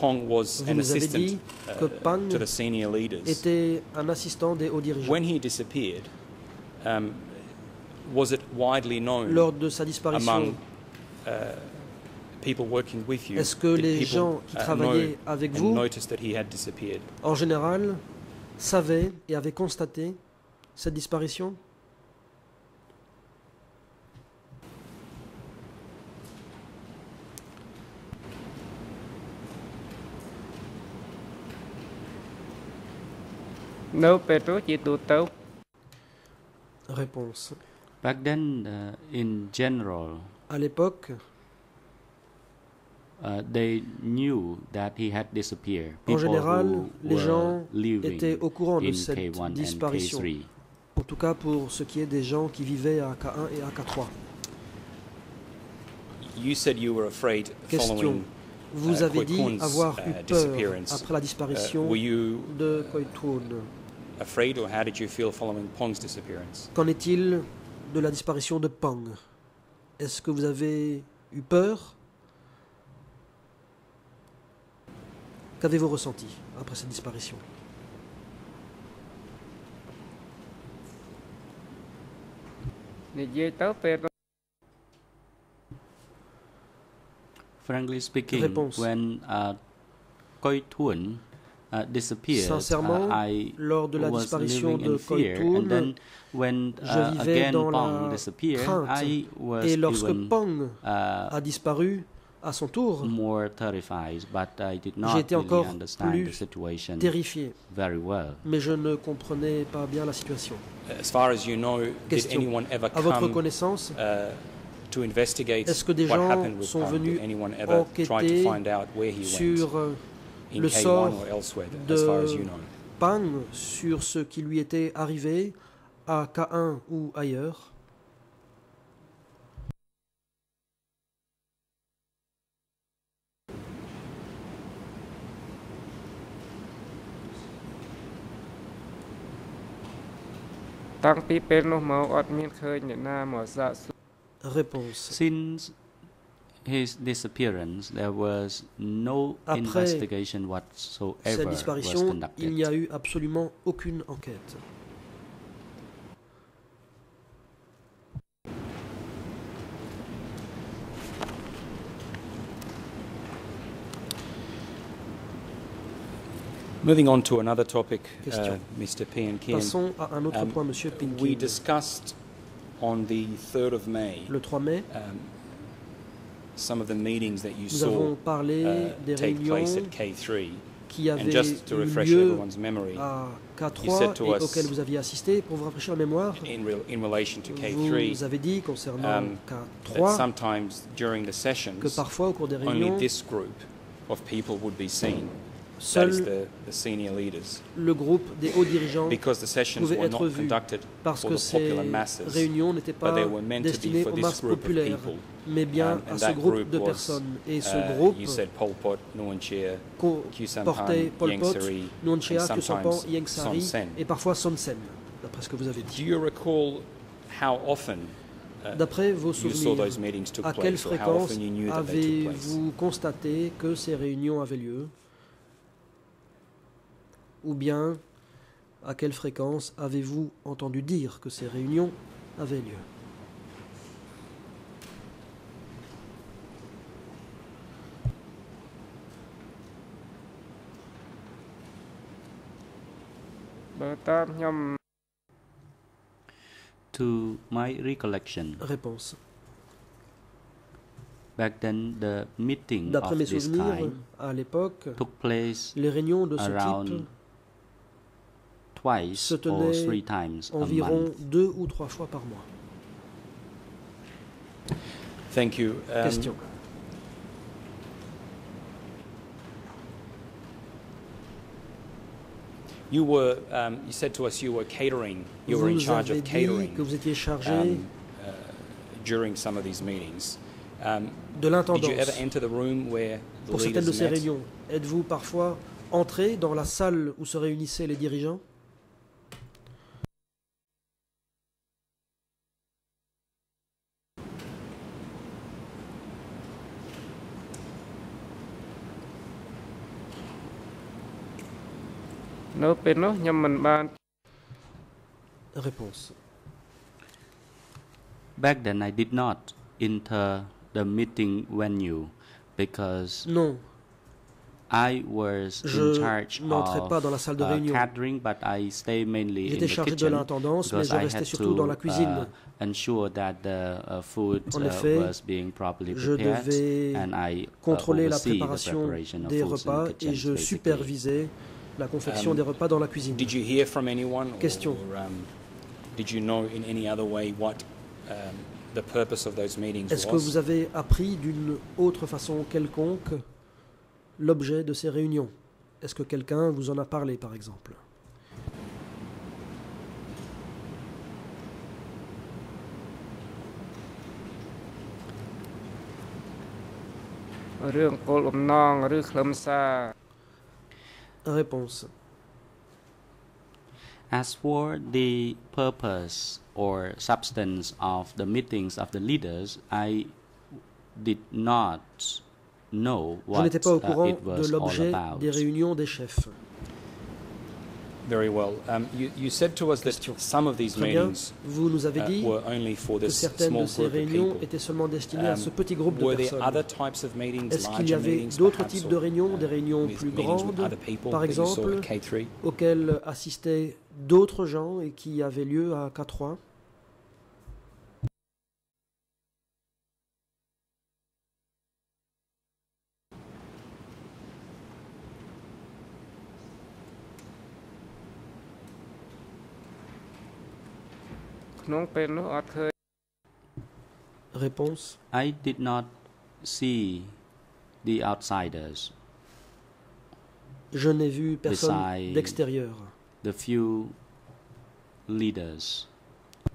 Pong was Vous an nous avez assistant dit uh, que Pang to the senior leaders. était un assistant des hauts dirigeants. When he disappeared, um, was it widely known Lors de sa disparition, among uh, people working with you? est-ce que Did les people, gens qui uh, travaillaient know avec vous, noticed that he had disappeared? en général, savaient et avaient constaté cette disparition? You. Réponse. Back then, uh, in general, à l'époque, uh, they knew that he had disappeared. En général, les gens étaient au courant de cette disparition. En tout cas, pour ce qui est des gens qui vivaient à K1 et à K3. You said you were afraid Question. Vous uh, avez dit avoir eu peur après la disparition de Koitun afraid or how did you feel following Pong's disappearance? Qu'en est-il de la disparition de Pong? Est-ce que vous avez eu peur? Qu'avez-vous ressenti après cette disparition? Frankly speaking, when uh, Sincèrement, uh, I lors de la was disparition living de in fear. Koi Thun, and then when je uh, vivais again dans la Pong disappeared, crainte. I was Et lorsque uh, a disparu à son tour, more terrified, but I did J'ai not été really encore understand the plus situation terrifié, very well. mais je ne comprenais pas bien la situation. As far as you know, did Question. anyone ever À votre come connaissance, uh, to investigate Est-ce que des what gens happened with sont Pong? venus Did anyone ever try to enquêter find out where he sur went euh, le sort de Pan sur ce qui lui était arrivé à K1 ou ailleurs his disappearance, there was no Après investigation whatsoever was disparition, il n'y a conducted. eu absolument aucune enquête. Moving on to another topic, uh. Mr. P. and Kian. Passons à un autre Um, point, Monsieur We Pinky. discussed on the 3rd of May Le 3 mai, um, some of the meetings that you nous saw avons parlé uh, des take place réunions at K3. qui And avaient just to refresh lieu everyone's memory, à You said K3 to et us- auxquelles vous aviez assisté. Pour vous rafraîchir la mémoire, in, real, in relation to K3, vous avez dit concernant um, that K3 sometimes during the que sessions, parfois au cours des only réunions, this group of people would be seen. That is the, the senior leaders. le groupe des hauts dirigeants, Because the sessions pouvait were être not vu conducted parce for que the ces popular masses, réunions n'étaient but pas they were meant to be destinées for aux this masses group of populaires, people. Mais bien Um, à ce groupe group de personnes. Et ce Uh, groupe said Pol Pot, Nuon Chea, comportait Sampan, Pol Ieng Pot, Sari, et parfois Son Sen, d'après ce que vous avez dit. uh, D'après vos souvenirs, à quelle fréquence avez-vous constaté que ces réunions avaient lieu? Ou bien, à quelle fréquence avez-vous entendu dire que ces réunions avaient lieu " បើតាមខ្ញុំ To my recollection, Réponse. back then the meeting D'après of mes this souvenirs, kind à l'époque, took place les réunions de ce around type, twice se or tenait three times a environ month. deux ou trois fois par mois. Thank you. Um, Question. You were, um, you said to us you were catering, you were in Vous charge avez of dit catering que vous étiez chargé um, uh, during some of these meetings. Um, de did you ever l'intendance enter the room where the pour certaines de ces met? réunions. Êtes-vous parfois entré dans la salle où se réunissaient les dirigeants " Réponse. Back then, I did not enter the meeting venue because Non, I was Je in charge n'entrais of pas dans la salle de uh, réunion. catering, but I stay mainly in J'étais the chargé de kitchen l'intendance, mais because je I restais had surtout to dans la cuisine. uh, ensure that the uh, food En uh, effet, was being properly je prepared, devais and I uh, contrôler la oversee the préparation preparation of des foods in the repas kitchen, et je basically. supervisais la confection Um, des repas dans la cuisine. Did you hear from anyone? Question. Or, um, did you know in any other way what um, the purpose of those meetings Est-ce que vous avez appris d'une autre façon quelconque l'objet de ces réunions? Est-ce que quelqu'un vous en a parlé, par exemple? Réponse. As for the purpose or substance of the meetings of the leaders, I did not know Je what n'étais pas au uh, courant it de was all l'objet about. des réunions des chefs. Very well. Um, you, you said to us that some of these Très bien. meetings Vous nous avez uh, dit were only for que this certaines small de ces group of réunions people. étaient seulement destinées à Um, ce petit groupe de Were there personnes. other types of meetings, Est-ce qu'il y avait d'autres types de réunions, des uh, réunions plus grandes, other people par exemple, at K3? auxquelles assistaient d'autres gens et qui avaient lieu à K3 Réponse. I did not see the outsiders Je n'ai vu personne d'extérieur. The few leaders.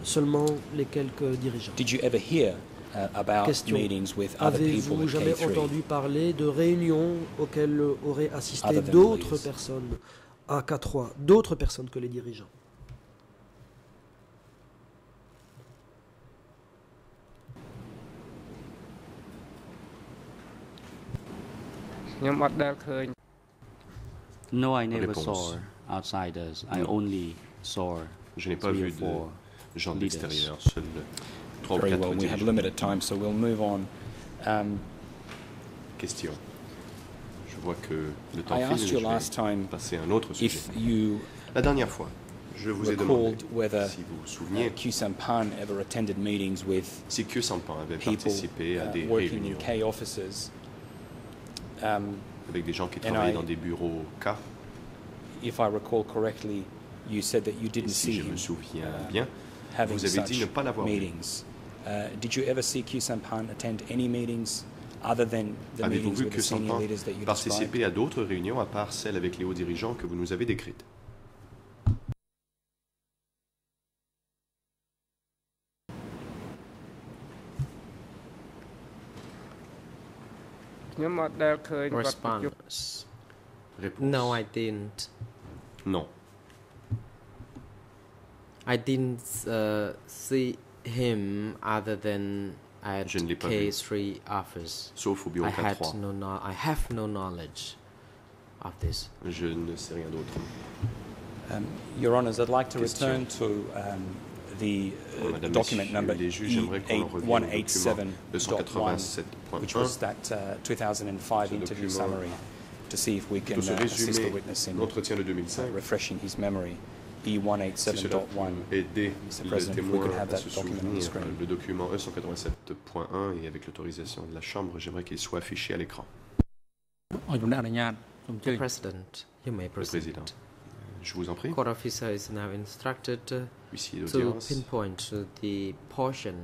Seulement les quelques dirigeants. Did you ever hear Uh, about Question. meetings with other people Avez-vous jamais K3? entendu parler de réunions auxquelles auraient assisté d'autres personnes à K3, d'autres personnes que les dirigeants? ខ្ញុំអត់ដែលឃើញ No, I never Réponse. saw outsiders. I Non. only saw Je n'ai pas three vu or de four gens de leaders. l'extérieur, seuls trois ou Very quatre well. We have dirigeants. limited time, so we'll move on. Um, Question. Je vois que le temps I file, asked je you vais last time passer à un autre sujet. if you La dernière fois, je vous ai demandé recalled whether si vous vous uh, souveniez Q Sampan ever attended meetings with si Kyo Sampan avait people participé à uh, des working in réunions K offices. Um, avec des gens qui travaillaient I- dans des bureaux K. if I recall correctly, you said that you Et didn't si see je him me souviens uh, bien, vous avez dit ne pas l'avoir vu. meetings. Uh, did you ever see Q Sampan attend any meetings other than the avez-vous meetings vu with que the senior Sampan leaders that you described? participer à d'autres réunions à part celles avec les hauts dirigeants que vous nous avez décrites " ខ្ញុំអត់ដែលឃើញគាត់ប្រជុំ Response. Réponse. No, I didn't. Non. I didn't uh, see him other than at Je ne l'ai pas vu. K3 office. Sauf au bureau I had K3. no know- I have no knowledge of this. Je ne sais rien d'autre. Um, Your Honours, I'd like to Question. return to um, the uh, oh, document number E187.1, e which was that uh, 2005 interview summary, to see if we can uh, assist the witness in uh, refreshing his memory. E187.1 aider Mr. President, le témoin à se souvenir euh, le document E187.1 et avec l'autorisation de la Chambre, j'aimerais qu'il soit affiché à l'écran. President, you may proceed. Le Président, je vous en prie. Court officer is now instructed uh, uh, huissier to d'audience, pinpoint to the portion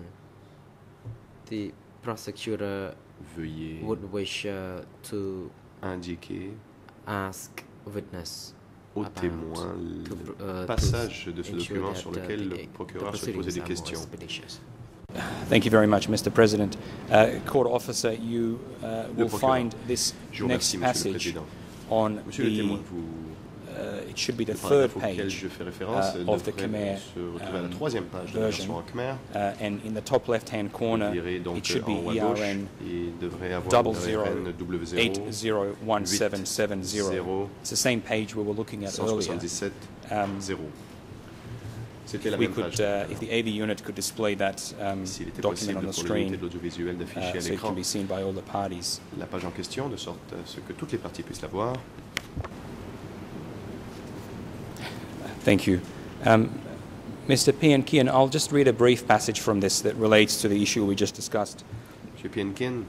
the prosecutor veuillez would wish uh, to indiquer ask witness au témoin le uh, passage de ce document that, sur uh, lequel the- le the procureur se posait des questions. Thank you very much, Mr. President. Uh, Court officer, you uh, will find this next remercie, passage on Monsieur le témoin, the, vous, uh, it should be the le third page. je fais référence uh, of the Khmer, se retrouver à la um, troisième page de la version. version en Khmer. Uh, and in the top left-hand corner, donc it should be ERN il devrait avoir double une zero ERN double zéro 801770. zéro It's the same page we were looking at earlier. 177 Um, 0. C'était la we même could, page. uh, if the AV unit could display that um, document on the screen, uh, so it can be seen by all the parties. la page en question, de sorte à ce que toutes les parties puissent la voir. Thank you. Um, Mr. Pian I'll just read a brief passage from this that relates to the issue we just discussed. M. Pienkin,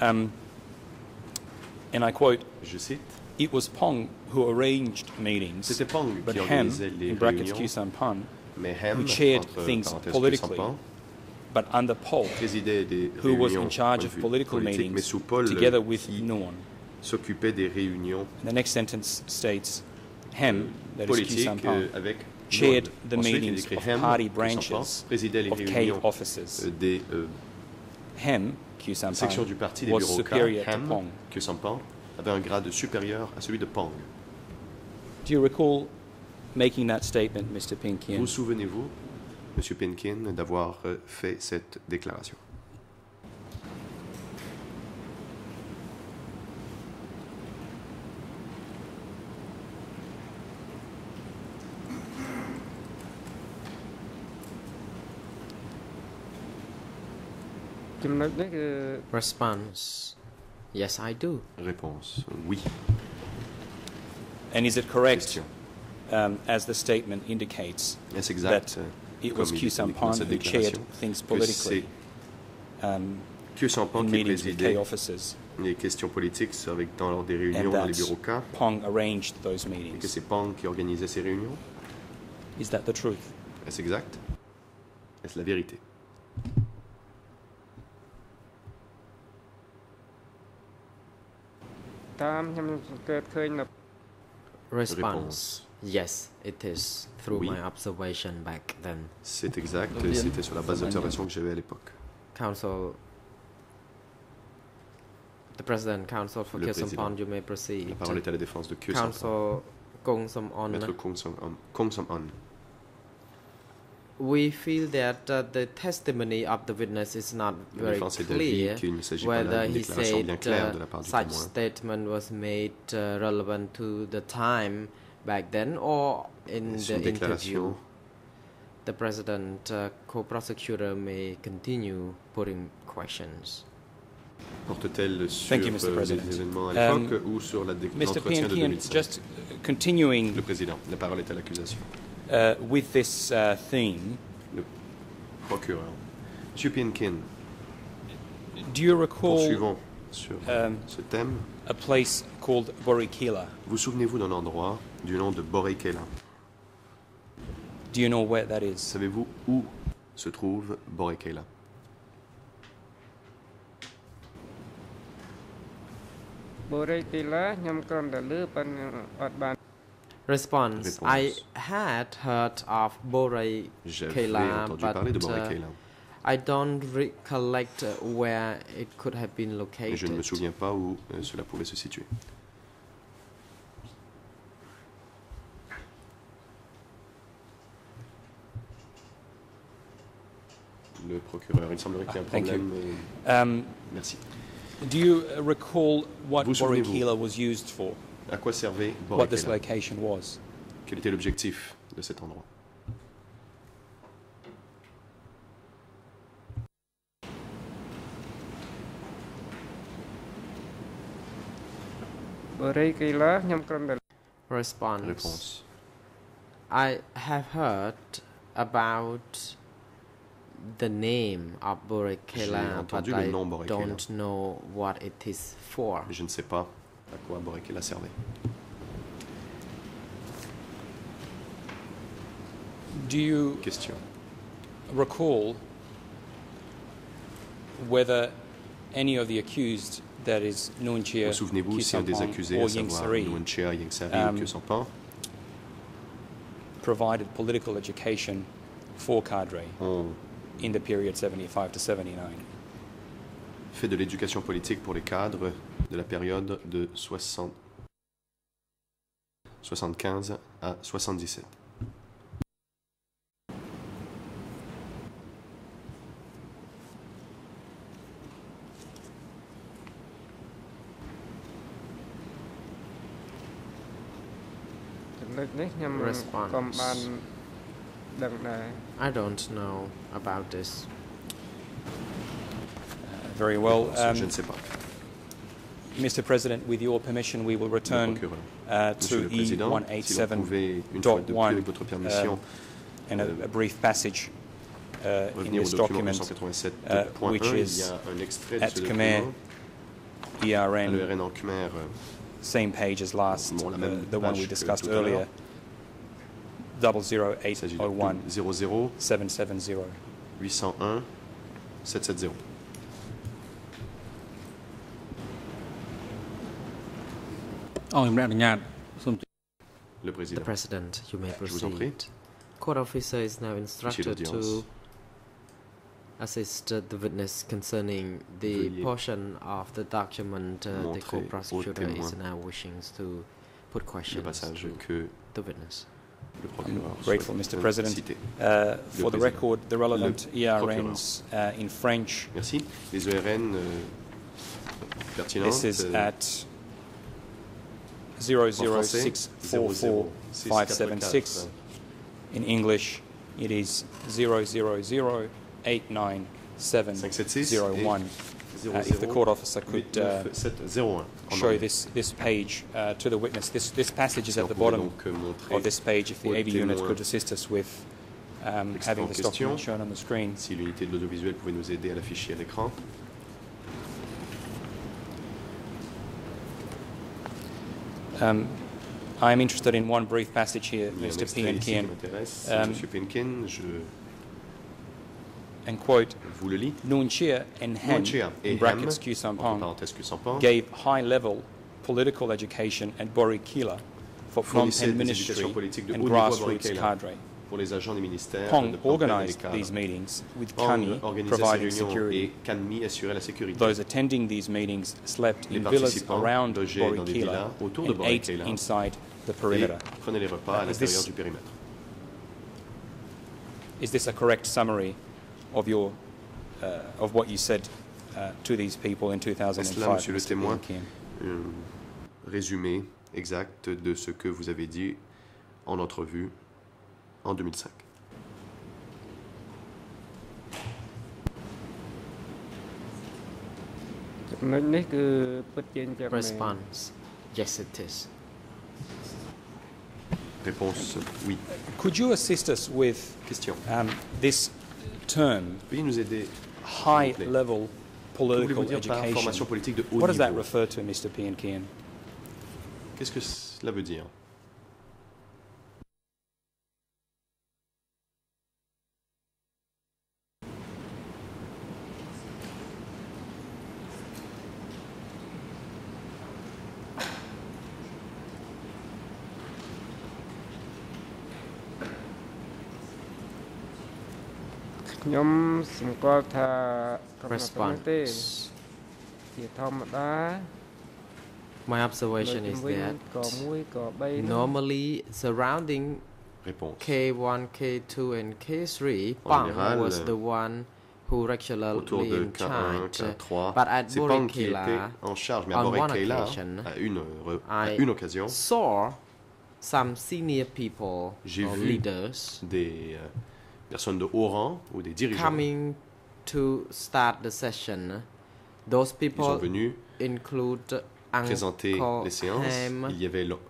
Um, and I quote je cite, it was Pong who arranged meetings, Pong but Ham, in brackets réunions, Q Sampan, mais Hem, who chaired things politically, Sampan, but under Paul, who was in charge of political meetings, Paul together with qui Nuon. s'occupait des réunions The next sentence states, Hem, Sampan, euh, avec chaired the meetings of party branches of réunions offices. euh, des euh, Hem, Sampan, du parti des bureaux Hem, Pong. que Sampan avait un grade supérieur à celui de Pong. Do you recall making that statement, Mr. Pinkian? Vous souvenez-vous, M. Pinkin, d'avoir fait cette déclaration " Tu me maintenant que... Response. Yes, I do. Réponse. Oui. And is it correct, um, as the statement indicates, yes, exact, that euh, it was Q Sampan who chaired things politically um, Q Sampan qui présidait les questions politiques avec, dans, lors des réunions dans les bureaux K Pong arranged those meetings. et que c'est Pong qui organisait ces réunions Is that the truth? Est-ce exact Est-ce la vérité តាមខ្ញុំសង្កេតឃើញនៅ Response Yes, it is through Oui. my observation back then. C'est exact, Bien. c'était sur la base d'observation que j'avais à l'époque. Council, the President, Council for Le Kirsampon, président. you may proceed. La parole est à la défense de Q Sampan. Council Kong Samon. Maître Kong Sam-on. Kong Sam-on. We feel that uh, the testimony of the witness is not very défense clear d'avis qu'il ne s'agit pas whether he said uh, de la part du such statement was made uh, relevant to the time back then or in the interview. The President, uh, co-prosecutor may continue putting questions. porte-t-elle sur Thank you, Mr. euh, President. les événements à Um, ou sur Mr. l'entretien de 2005 just continuing Le président, la parole est à l'accusation. Uh, with this uh, theme, Procureur. Monsieur Pinkin, do you recall sur um, ce thème. a place called Borikila? Vous souvenez-vous d'un endroit du nom de Borikela? Do you know where that is? Savez-vous où se trouve Borikela? បូ Response. Réponse. I had heard of Borei J'avais but uh, I don't recollect where it could have been mais je ne me located. souviens pas où euh, cela pouvait se situer. Le procureur, il semblerait qu'il y ait un Ah, thank problème. euh, Um, Merci. do you uh, recall what Vous souvenez-vous? Was used for? À quoi servait Borikela Quel était l'objectif de cet endroit Response. Réponse. I have heard about the name of Borikela, don't know what it is for. Je ne sais pas à quoi Borikela servait. Do you Question. recall whether any of the accused, that is Nunchia, Vous souvenez-vous si un des accusés, à savoir Um, ou provided political education for cadre ont in the period 75 to 79? fait de l'éducation politique pour les cadres de la période de 60, 75 à 77. Response. I don't know about this. Very well. Um, Mr. President, with your permission, we will return uh, to E187.1 and uh, a, a brief passage uh, in this document, uh, which is at Khmer, ERN, same page as last, uh, the one we discussed earlier, 00801 801 770. The président. President, you may Je vous en prie. proceed. Court officer is now instructed to assist uh, the witness concerning the Veuillez portion of the document uh, the court co-prosecutor is now wishing to put questions to the witness. le procureur grateful, Mr. President. Uh, for the record, the relevant ERNs uh, in French, Merci. Les ERN euh, this is euh, at en français, 00644 In English, it is 000897701. Uh, if the court officer could uh, show this, this page uh, to the witness. This, this passage is at the bottom euh, of this page. If the AV unit could assist us with um, having this document shown on the screen. si l'unité de l'audiovisuel pouvait nous aider à l'afficher à l'écran. Um, I am interested in one brief passage here, Il y a un Mr. extrait Pian ici qui Kian, m'intéresse. Um, Monsieur Pinkin, je and quote, vous le lis. Nuon Chia and Han, Chia et in brackets Ham, Q entre Sampang, parenthèses Kusampang, gave high-level political education at Borikila for Phnom fournissait Penh des Ministry éducations politiques de and haut niveau à grassroots Borikela cadre. Pour les agents des ministères de Pong et des cadres. these meetings with Pong providing security. et assurait la sécurité. Those attending these meetings slept Les in villas around Borikila de ate inside the et perimeter. prenaient les repas à Is l'intérieur this- du périmètre. Is this a correct summary of your uh, of what you said uh, to these people in 2005? monsieur le Mr. témoin? Pian Kian? Un résumé exact de ce que vous avez dit en entrevue? en 2005. Response. Yes, it is. Réponse, oui. Could you assist us with Question. Um, this term, high level political education? What does that refer to, Mr. Piankian? Qu'est-ce que cela veut dire សម្គាល់ថាកំណត់ប៉ុណ្ណឹងទេ Response. ជាធម្មតា My នៅ observation ជំ is វិញ that ក1ក3នោះ normally surrounding Réponse. K1, K2, and K3, En Pang général, was the one who Autour regularly de in K1, charge. K3. But at C'est Pang qui était Borikela, en charge, mais à on one Borikela, occasion, à une, re- à I une occasion, saw some senior people J'ai or vu leaders des euh, personnes de haut rang ou des dirigeants coming to start the session. Those Ils sont people venus include présenter Uncle les séances. Il y avait l'on-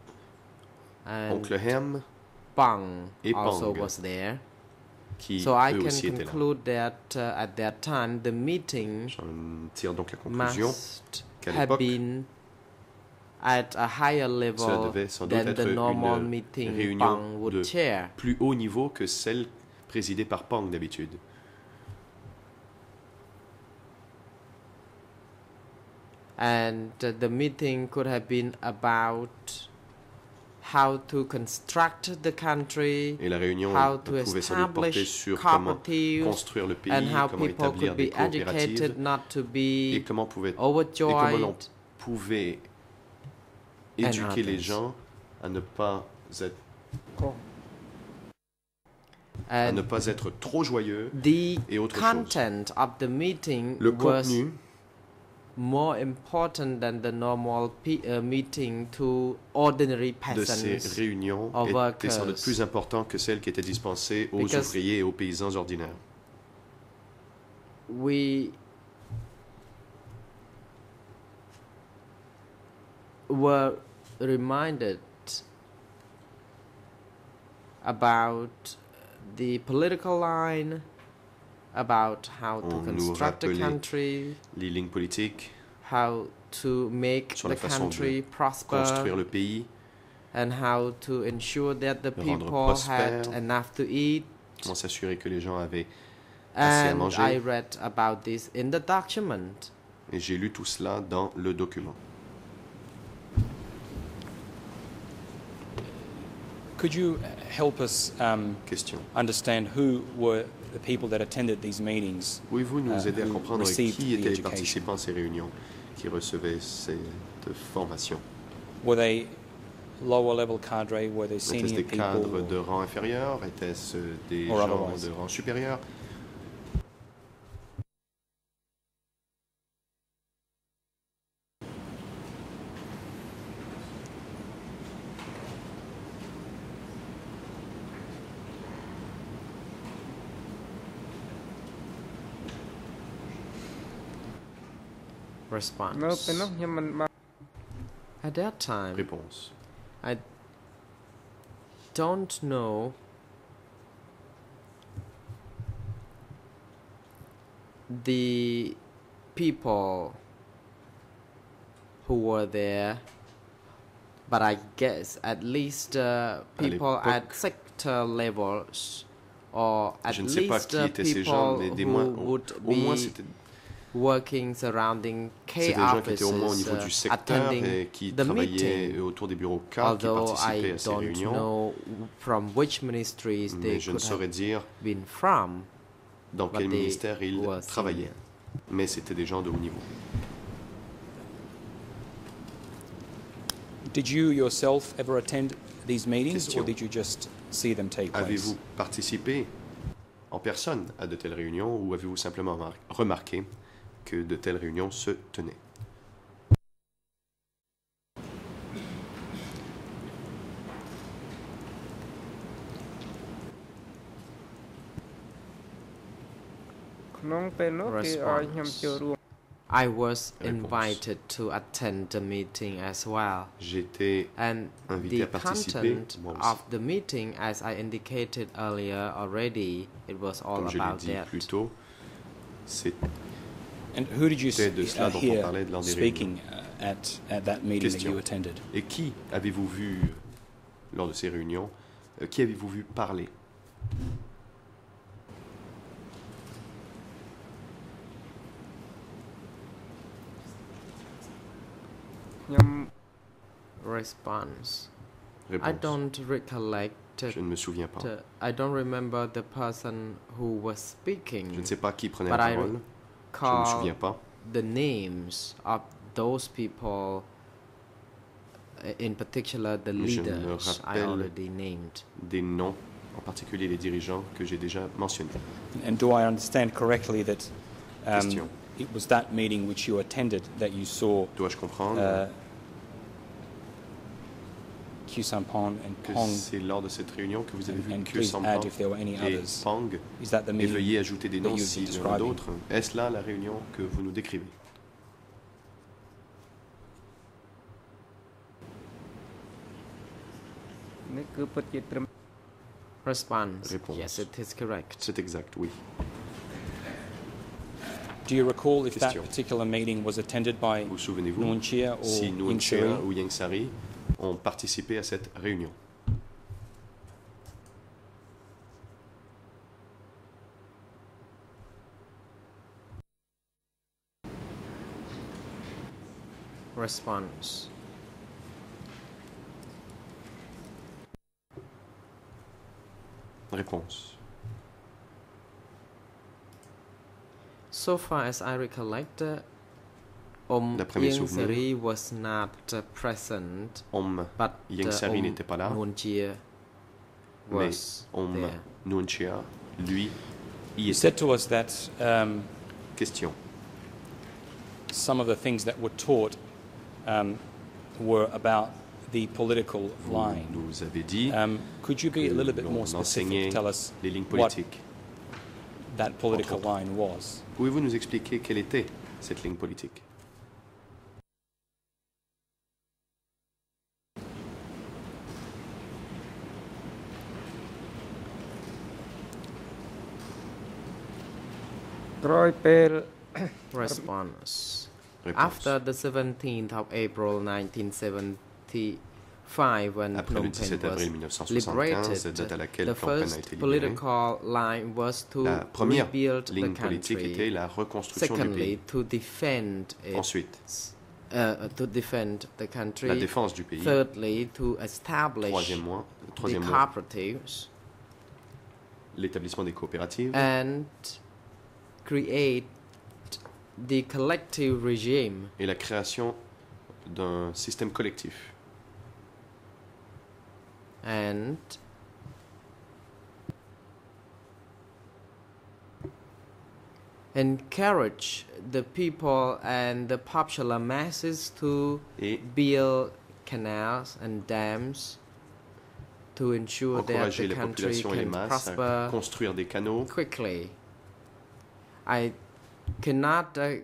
and oncle Hem Pang et also Pang. was there. qui So I can aussi étaient là. conclude that uh, at that time the meeting J'en tire donc la conclusion must qu'à have l'époque, been at a higher cela level devait sans doute than être the normal une meeting réunion Pang would de chair. plus haut niveau que celle présidée par Pang d'habitude. And the meeting could have been about how to construct the country, Et la réunion how to pouvait sans doute porter establish sur comment construire le pays, and how comment people établir could des be educated not to et be comment, pouvait, et comment l'on pouvait éduquer les gens à ne pas être, à ne pas être trop joyeux the et autre chose. content of the meeting Le was contenu more important than the normal pe- uh, meeting to ordinary de ces réunions était sans doute plus important que celles qui étaient dispensées aux Because- ouvriers et aux paysans ordinaires. we were reminded about the political line, about how to On nous construct a country, Les lignes politiques, how to make the country construire prosper le pays, and how to ensure that the people had enough to eat. comment s'assurer que les gens avaient assez à And manger. I read about this in the document. Et j'ai lu tout cela dans le document. Could you uh, help us um, Question. understand who were the people that attended these meetings? Pouvez-vous nous Uh, aider à comprendre qui étaient les participants à ces réunions, qui recevaient cette formation Were they lower level cadre? Were they senior des people? cadres de rang inférieur? Était-ce des gens de rang supérieur? Response. At that time, Réponse. I don't know the people who were there, but I guess at least uh, people at sector levels or at least pas qui uh, étaient ces gens, mais des moins, au, moins working surrounding K c'était des gens qui étaient au moins au offices niveau uh, du secteur attending et qui the travaillaient meeting. autour des bureaux K, qui although participaient I à ces don't réunions. know from which ministries they Mais je ne saurais have dire been from, dans but quel ministère ils travaillaient. Mais c'était des gens de haut niveau. Did you yourself ever attend these meetings, Question. or did you just see them take place? Avez-vous participé en personne à de telles réunions ou avez-vous simplement mar- remarqué que de telles réunions se tenaient. I was invited to attend the meeting as well. J'étais and invité the à participer. content of the meeting, as I indicated earlier already, it was all Comme about je dit. Plus tôt, c'est And who did you C'était de s- cela dont on hear parlait lors des speaking at, at that meeting that Question. you attended? Et qui avez-vous vu lors de ces réunions? Euh, Qui avez-vous vu parler ". I Réponse. don't recollect. Je ne me souviens pas. I don't remember the person who was speaking. Je ne sais pas qui prenait la I parole. Je ne me Call souviens pas. the names of those people, in particular the Mais je me leaders I already named. Des noms, en particulier les dirigeants que j'ai déjà mentionnés. And do I understand correctly that um, it was that meeting which you attended that you saw Dois-je comprendre? uh, Q Sampong and Pong. C'est lors de cette réunion que vous avez and, vu and Q Sampong et Pong. Is that the et veuillez ajouter des noms s'il y en a d'autres. Est-ce là la réunion que vous nous décrivez? Response. Réponse. Yes, it is correct. C'est exact, oui. Do you recall if Question. that particular meeting was attended by Vous souvenez-vous si Nunchia ou Yang Sari ont participé à cette réunion Response. Réponse. So far as I recollect, Om D'après mes Yang souvenirs, Seri was not present, Om but uh, Om n'était pas là, Nuon Chia mais was Om there. Nguyen Chia, lui, y était. said to us that um, Question. some of the things that were taught um, were about the political Vous line. nous avez dit Um, could you be a que little bit more specific? Tell us les lignes what that political line was. Pouvez-vous nous expliquer quelle était cette ligne politique " Response. After the 17th of April 1975, the Phnom line was to rebuild ligne the politique Secondly. To defend. Ensuite, uh, to defend the country. la défense du pays. Thirdly, to establish troisième l'établissement des coopératives create the collective regime et la création d'un système collectif. and encourage the people and the popular masses to Et build canals and dams to ensure that the country can prosper construire des canaux quickly. I cannot uh,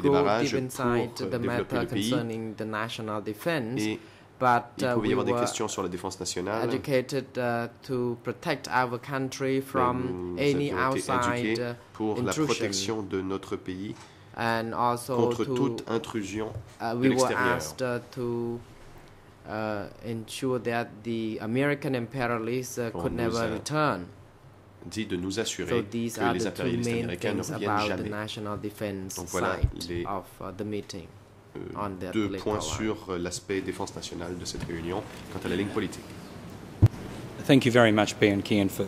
go deep inside euh, the matter concerning the national defense, Et but il uh, pouvait y we des were questions sur la défense nationale. educated uh, to protect our country from nous any été outside uh, pour la intrusion. protection de notre pays and also contre to toute intrusion uh, de we were asked to ensure that the American imperialists uh, could never a return. Dit de nous assurer que les impérialistes américains ne reviennent jamais. Donc voilà les of uh, the meeting. Euh, deux points line. sur euh, l'aspect défense nationale de cette réunion quant à la ligne politique. Thank you very much, Pian Kian, for,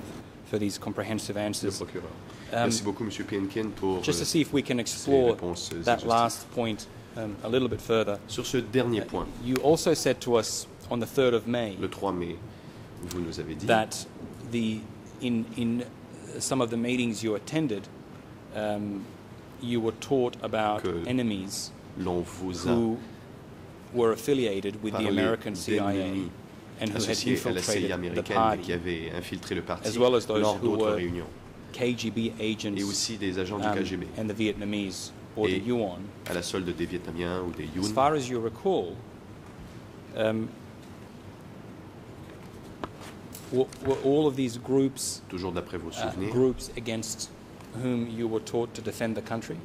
for these comprehensive Le answers. procureur. Um, Merci beaucoup, Monsieur Pienkin, pour just to see if we can ces explore réponses that exhaustives. last point um, a little bit further. Sur ce dernier Uh, point, You also said to us on the 3rd of May le 3 mai, vous nous avez dit that the, in, in some of the meetings you attended, um, you were taught about enemies l'on vous a who were affiliated with the American CIA and who had associés la CIA infiltrated the party, infiltré le parti as well as those who were réunions, KGB et agents aussi des agents du um, KGB, and the Vietnamese or Et the Yuan. à la solde des Vietnamiens ou des As far as you recall, um, all of these groups toujours d'après vos uh, souvenirs. groups against whom you were taught to defend the country?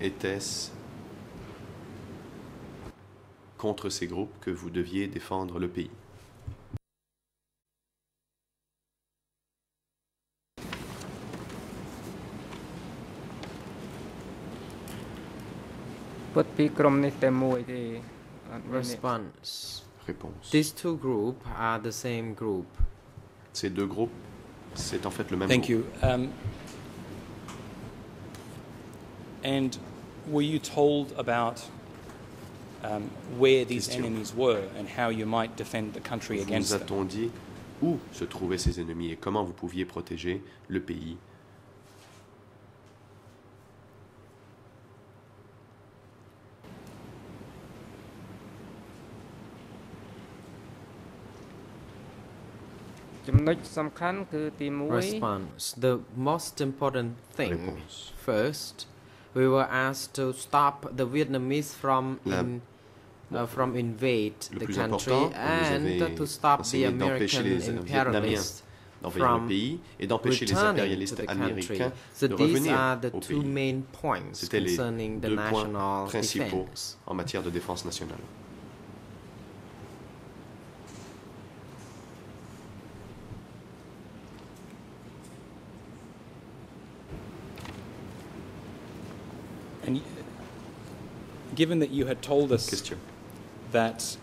Était-ce contre ces groupes que vous deviez défendre le pays? Réponse. These two groups are the same group. Ces deux groupes, c'est en fait le même Thank groupe. you. Um, and were you told about um, where these Question. enemies were and how you might defend the country Vous against them? a-t-on dit où se trouvaient ces ennemis et comment vous pouviez protéger le pays " Response. The most important thing Réponse. first, we were asked to stop the Vietnamese from in, uh, from invade the country important, on nous and to stop the enseigné d'empêcher American les Vietnamiens imperialists d'envahir from pays les returning to impérialistes the country. américains So de these are the two main points concerning the deux points national principaux defense. en matière de défense nationale. Given that you had told us Question. that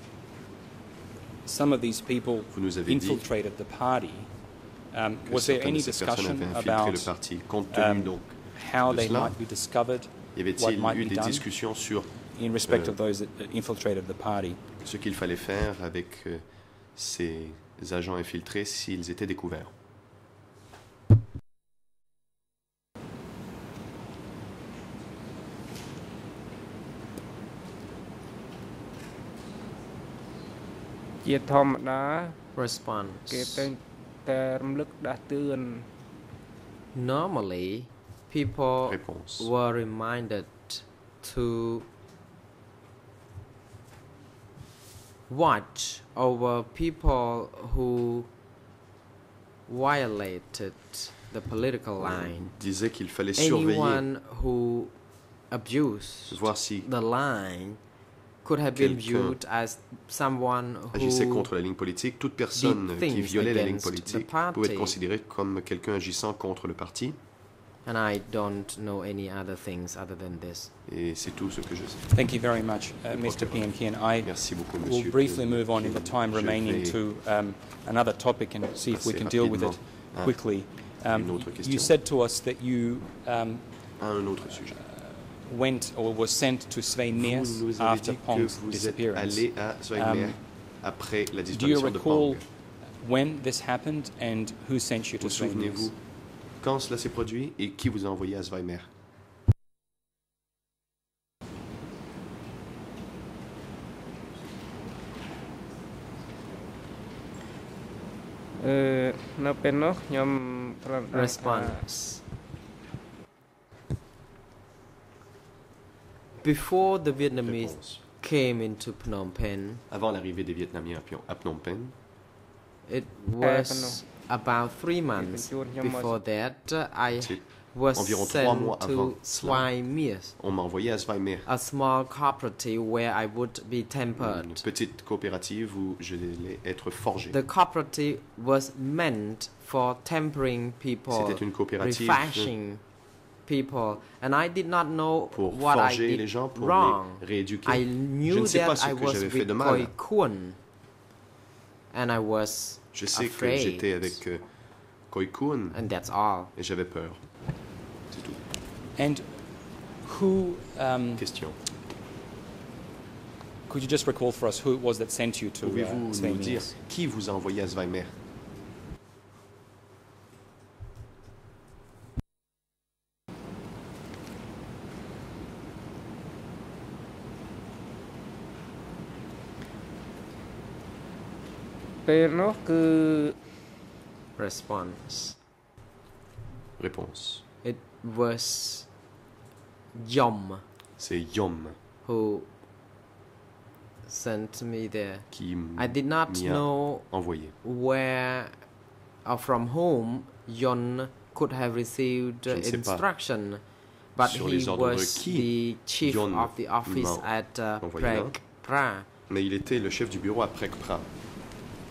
some of these people Vous nous avez dit infiltrated the party, um, que was there any discussion about parti. Um, how they cela, might be discovered y what avait-il might eu be des done discussions sur in respect euh, of those that that infiltrated the party? ce qu'il fallait faire avec euh, ces agents infiltrés s'ils étaient découverts » ជាធម្មតា Response. គេតែងតែរំលឹកដាស់តឿន Normally, people Réponse. were reminded to watch over people who violated the political line. disait qu'il fallait surveiller Anyone who abused voir si the line could have been viewed as someone agissait who contre la ligne politique, toute personne qui violait la ligne politique pouvait être considérée comme quelqu'un agissant contre le parti. and I don't know any other things other than this. Et c'est tout ce que je sais. Thank you very much, uh, Mr. Piankian. I Merci beaucoup, will monsieur. briefly move on in the time remaining to um, another topic and see if we can deal with it rapidement à quickly. Um, une autre you said to us that you um, un autre sujet. went or was sent to Sveinmeer after Pong's disappearance. Um, do you recall when this happened and who sent you to Sveinmeer? Quand cela s'est produit et qui vous a envoyé à Response. Before the Vietnamese came into Phnom Penh, Avant l'arrivée des Vietnamiens à Phnom- Penh, it was about three months before that. Uh, I was environ trois mois to avant on m'a à a small cooperative where I would be une petite coopérative où je être forgé. The cooperative was meant for tempering people, C'était une coopérative people, and I did not know pour what I did les gens, pour wrong. les rééduquer. I knew Je ne sais that pas ce I que was j'avais fait with de mal. Koi Kun, and I was Je sais que afraid. j'étais avec euh, Koi Kun and that's all. et j'avais peur. C'est tout. And who, um, Question. could you just recall for us who it was that sent you to uh, Pouvez-vous nous dire qui vous a envoyé à Zweigmer ။ Pero que. Response. Réponse. It was. Yom. C'est Yom. Who sent me there. Qui I did not know where or from whom Yon could have received instruction, but he was the chief of the office at uh, hein. Prague. Mais il était le chef du bureau à Prague.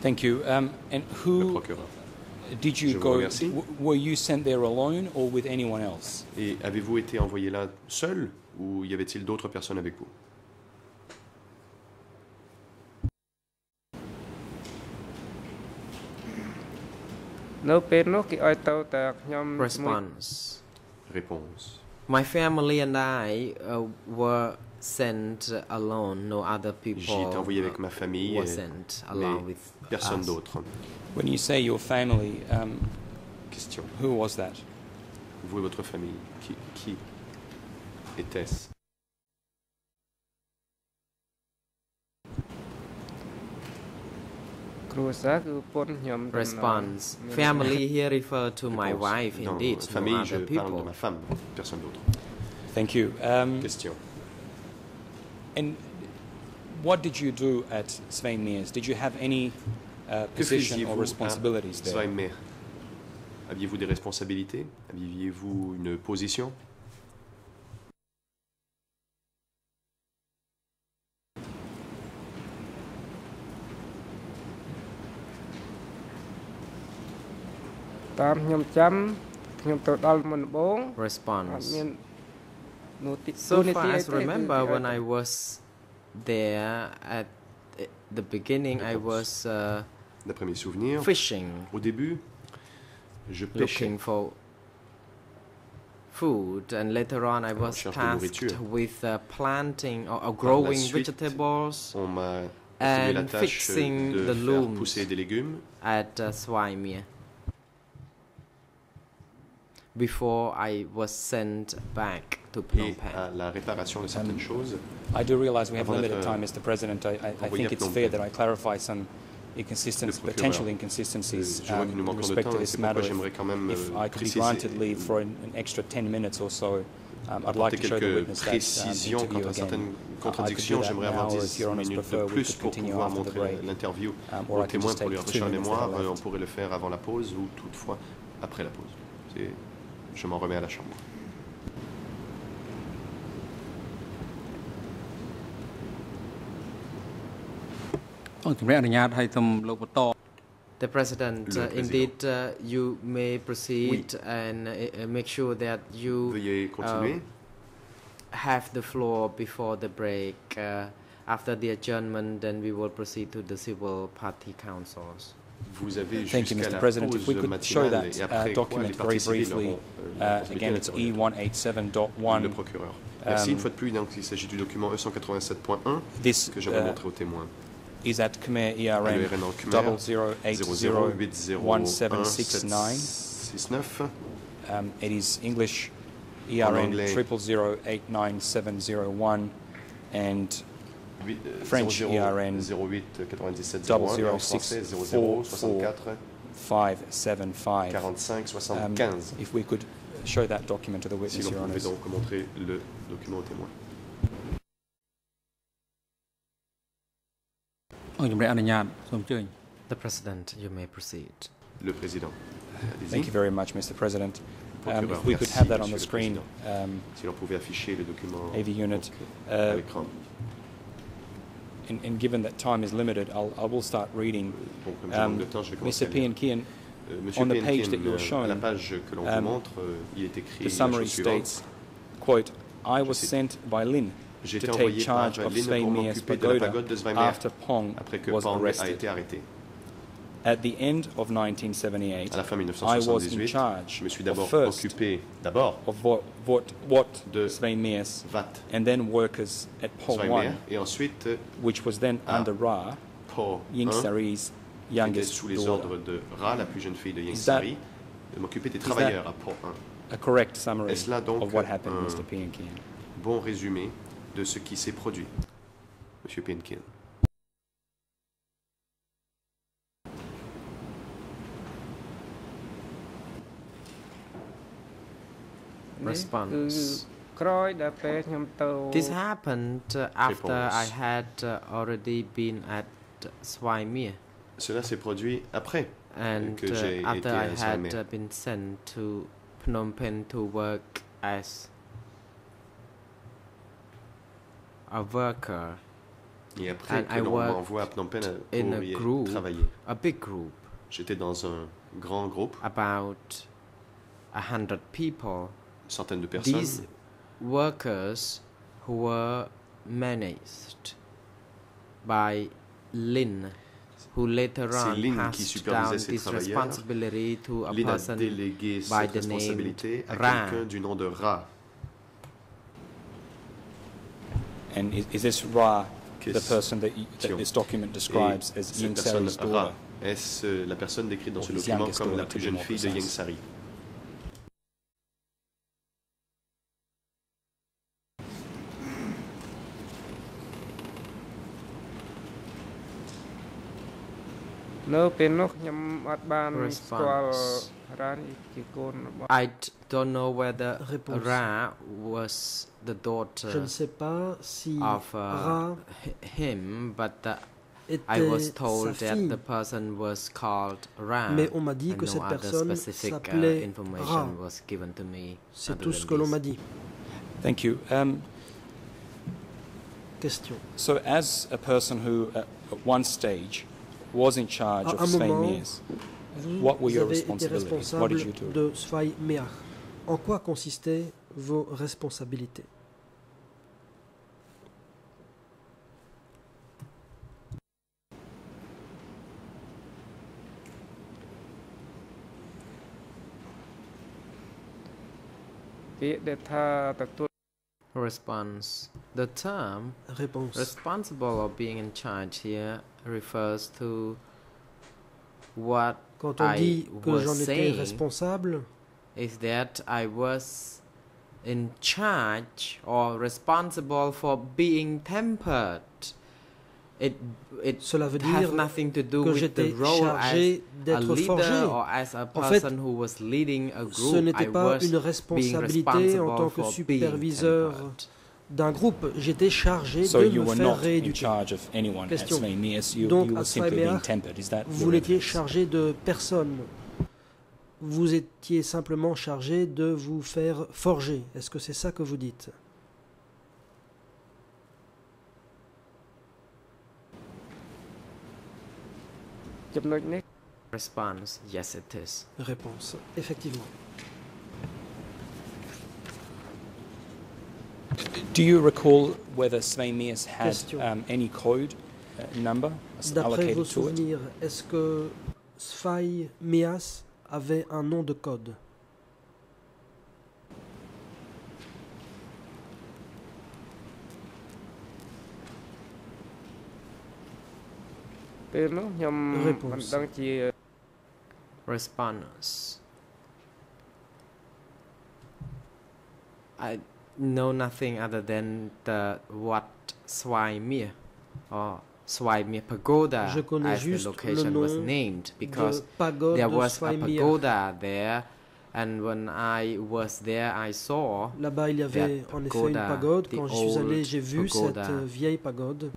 Thank you. Um, and who did you go? Were you sent there alone or with anyone else? Et avez-vous été envoyé là seul ou y avait-il d'autres personnes avec vous? Response. Réponse. My family and I uh, were sent alone, no other people. J'ai été envoyé avec ma famille, euh, sent along mais with personne d'autre. When you say your family, um, question. Who was that? Vous et votre famille, qui, qui était-ce? Response. Family here refer to my wife, indeed, no other people. Thank you. Um, question. And what did you do at Svein Mears? Did you have any uh, position or responsibilities there? Svein Mears. Aviez-vous des responsabilités? Aviez-vous une position? Response. So far as I remember, when I was there at the beginning, I was uh, D'après fishing, au début, je pêchais. looking for food, and later on, I was tasked with uh, planting or, growing suite, vegetables On m'a la and fixing de the looms. des légumes. at uh, Swaimia before I was sent back et à la réparation de certaines Um, choses. I do realize we have limited time, Mr. President. I, I, I think it's fair that I clarify some inconsistencies, potential Euh, inconsistencies um, in respect to this matter. If, if euh, I could be granted leave for an, an extra 10 minutes or so, um, I'd like to show the witness that um, quant à certaines contradictions. J'aimerais avoir now, if 10 Your Honours minutes de plus pour pouvoir montrer l'interview Um, témoins just pour lui rafraîchir la mémoire. Euh, On pourrait le faire avant la pause ou toutefois après la pause. Je m'en remets à la chambre. The President, uh, indeed, uh, you may proceed and uh, make sure that you Veuillez continuer. have the floor before the break. Uh, after the adjournment, then we will proceed to the civil party councils. Vous avez Thank you, Mr. President. If we could show that uh, document very briefly. auront, la Uh, again, it's. E187.1. Le procureur. Merci Um, une fois de plus. Donc, il s'agit du document E E187.1 This que j'aimerais uh, montrer aux témoins. Is at Khmer À ERN l'ERN en Khmer, 00801769. 00801769. Um, it is English En ERN anglais. 00089701 and Huit- euh, French 00 ERN 08 97 01 et en français 00 64 575. 45 Um, 75. if we could show that document to the Si witness, l'on Your pouvait អង្គជំរាបអនុញ្ញាតសូមអញ្ជើញ The President, you may proceed. Le président. Allez-y. Thank you very much, Mr. President. Um, Procureur, if we could merci, have that on the Monsieur le screen, Président. um, Si l'on pouvait afficher le document AV unit. à Uh, l'écran. and, and given that time is limited, I'll, I will start reading. Bon, comme je manque Um, de temps, je vais commencer Mr. à lire. Pian Kian, Euh, Monsieur on the page Pienkin, that you're euh, showing, à la page que l'on um, vous montre, euh, il est écrit the la summary chose suivante. states, quote, I was cite. sent by Lin J'ai to été take envoyé par charge of Lynn pour m'occuper de la pagode de Pong après que was Pang a arrested. été arrêté. At the end of 1978, À la fin I was in 1978, charge je me suis d'abord first occupé d'abord of what, what, what de VAT and then workers at Pol 1, et ensuite which was then under Ra, Ying 1 Sari's youngest sous les daughter. ordres de Ra, la plus jeune fille de Ying Sari, de m'occuper des travailleurs à Po 1. A correct summary Est-ce là donc of what happened, Mr. Piankian. Bon résumé de ce qui s'est produit. Monsieur Pinkin. Response. This happened after I had uh, already been at Swamir. Cela s'est produit après and que uh, j'ai été à Swamir. And after I had been sent to Phnom Penh to work as a worker, Et après And que I l'on m'envoie à Phnom Penh in pour a y group. travailler. a big group, J'étais dans un grand groupe, about a hundred people. une centaine de personnes. These workers who were managed by Lin, who later on Lin passed down this responsibility to a person délégué by the name Ra. du nom de Ra. And is, is this Ra the person that, you, that this document describes as personne Sari's Ra, daughter? est-ce euh, la personne décrite dans ce document comme la plus jeune fille de. Yang Sari " នៅពេលនោះខ្ញុំអត់បានស្គាល់ Response. រ៉ានេះជាកូនរបស់ I d- don't know whether Réponse. Ra was the daughter Je ne sais pas si of uh, Ra h- him, but uh, I était was told sa that fille. the person was called Ra. Mais on m'a dit and que no cette other personne specific uh, s'appelait information Ra. was given to me. C'est other tout than ce que l'on this. m'a dit. Thank you. Um, Question. so, as a person who, at at one stage, was in charge À of un Svein moment, Mears, Vous What were your avez été responsibilities? What did you responsable do? de Svai Meach. En quoi consistaient vos responsabilités "ពាក្យដែលថាទទួល Response. The term Réponse. responsible or being in charge here refers to what Quand on I dit que was j'en étais saying responsable, is that I was in charge or responsible for being tempered. It it cela veut has dire nothing to do que with the j'étais role as chargé a d'être leader forgé. or as a En fait, person who was leading a Ce group. I n'était pas was une being responsabilité en responsible tant que superviseur d'un groupe. J'étais chargé so de you me were faire not in rééduquer. charge of anyone Question. You, Donc, you à were simply being Sveinmeer, tempered. Is that Vous n'étiez chargé de personne. Vous étiez simplement chargé de vous faire forger. Est-ce que c'est ça que vous dites? ចំណុចនេះ Response Yes, it is. Réponse. Effectivement. Do you recall whether Svemius had Question. um, any code uh, number D'après vos allocated to it? souvenirs, est-ce que Sfai Meas avait un nom de code ពេលនោះខ្ញុំ Réponse. មិនដឹងជា Response I know nothing other than the what Swaimir or Swaimir Pagoda Je connais as the juste le location was nom named because de pagode there de was a Sfai Meas. pagoda there and when I was there I saw Là-bas, il y avait that en effet une pagoda, pagode. the Quand j'y suis allé, old j'ai vu cette pagoda. euh, vieille pagode.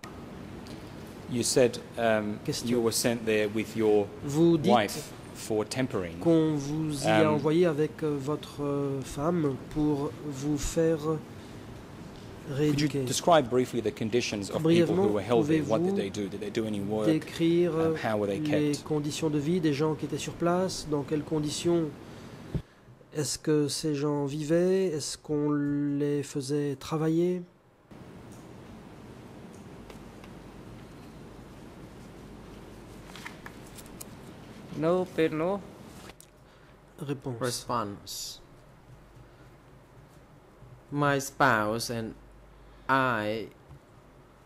You said um, you were sent there with your Vous dites wife for tempering. qu'on vous y a Euh, envoyé avec euh, votre euh, femme pour vous faire Could rééduquer. you describe briefly the conditions of people who were held there? What did they do? Did they do any work? Décrire Um, how were they les kept? conditions de vie des gens qui étaient sur place, dans quelles conditions est-ce que ces gens vivaient, est-ce qu'on les faisait travailler " No, pero no. Réponse. Response. My spouse and I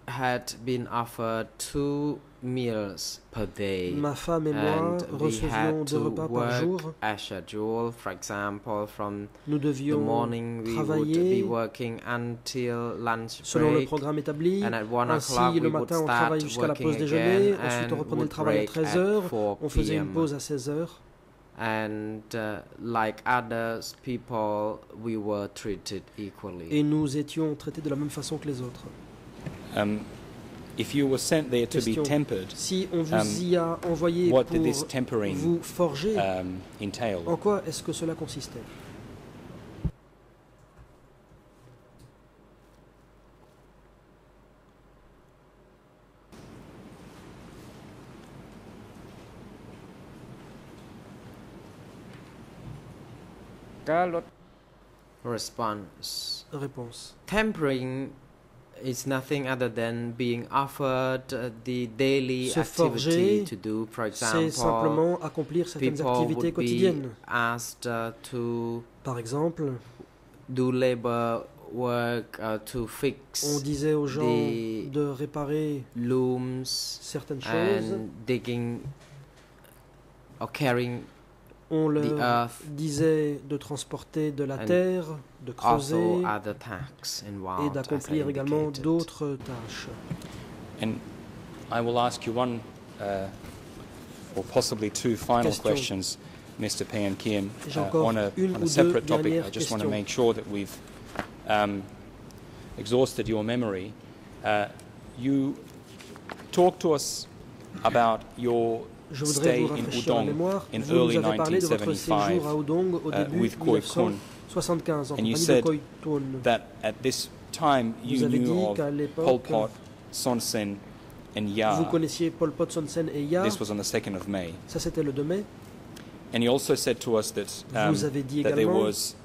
had been offered two meals per day Ma femme et moi and we recevions had deux to repas par jour. work as scheduled for example from Nous the devions, morning we would travailler be working until lunch selon le break programme établi, and at one Ainsi, o'clock le we would matin, on travaille jusqu'à la working pause déjeuner, again ensuite on and reprenait le would travail à break 13 at heures, 4 on faisait une p.m. pause à 16 heures. and uh, like others people we were treated equally Et nous étions traités de la même façon que les autres. Um, If you were sent there to be tempered, si on vous um, y a envoyé what did this tempering vous forger, um, entail? En quoi est-ce que cela consistait Response. Réponse. Tempering is nothing other than being offered uh, the daily Se activity to do. For C'est example simplement accomplir certaines activités quotidiennes. asked uh, to Par exemple, do labor work uh, to fix on disait aux gens de réparer looms certaines choses, and digging or carrying on the leur earth disait de transporter de la terre, de creuser et d'accomplir également d'autres tâches. And I will ask you one, uh, or possibly two final Question. questions, Mr. Pan Kim, uh, on a, on separate deux topic. I dernières just want to questions. make sure that we've um, exhausted your memory. Uh, you talk to us about your Je voudrais stay vous in rafraîchir la Udong mémoire. in Vous nous early avez parlé de votre 1975 séjour à Udong au début with Khoi Kun, 1975 en And you compagnie de said that at this time Vous you avez dit knew of Pol Pot, Son Sen, and vous connaissiez Pol Pot, Son Sen et Ya. This was on the 2nd of May. Ça, c'était le 2 mai. And you also said to us that, um, that there également was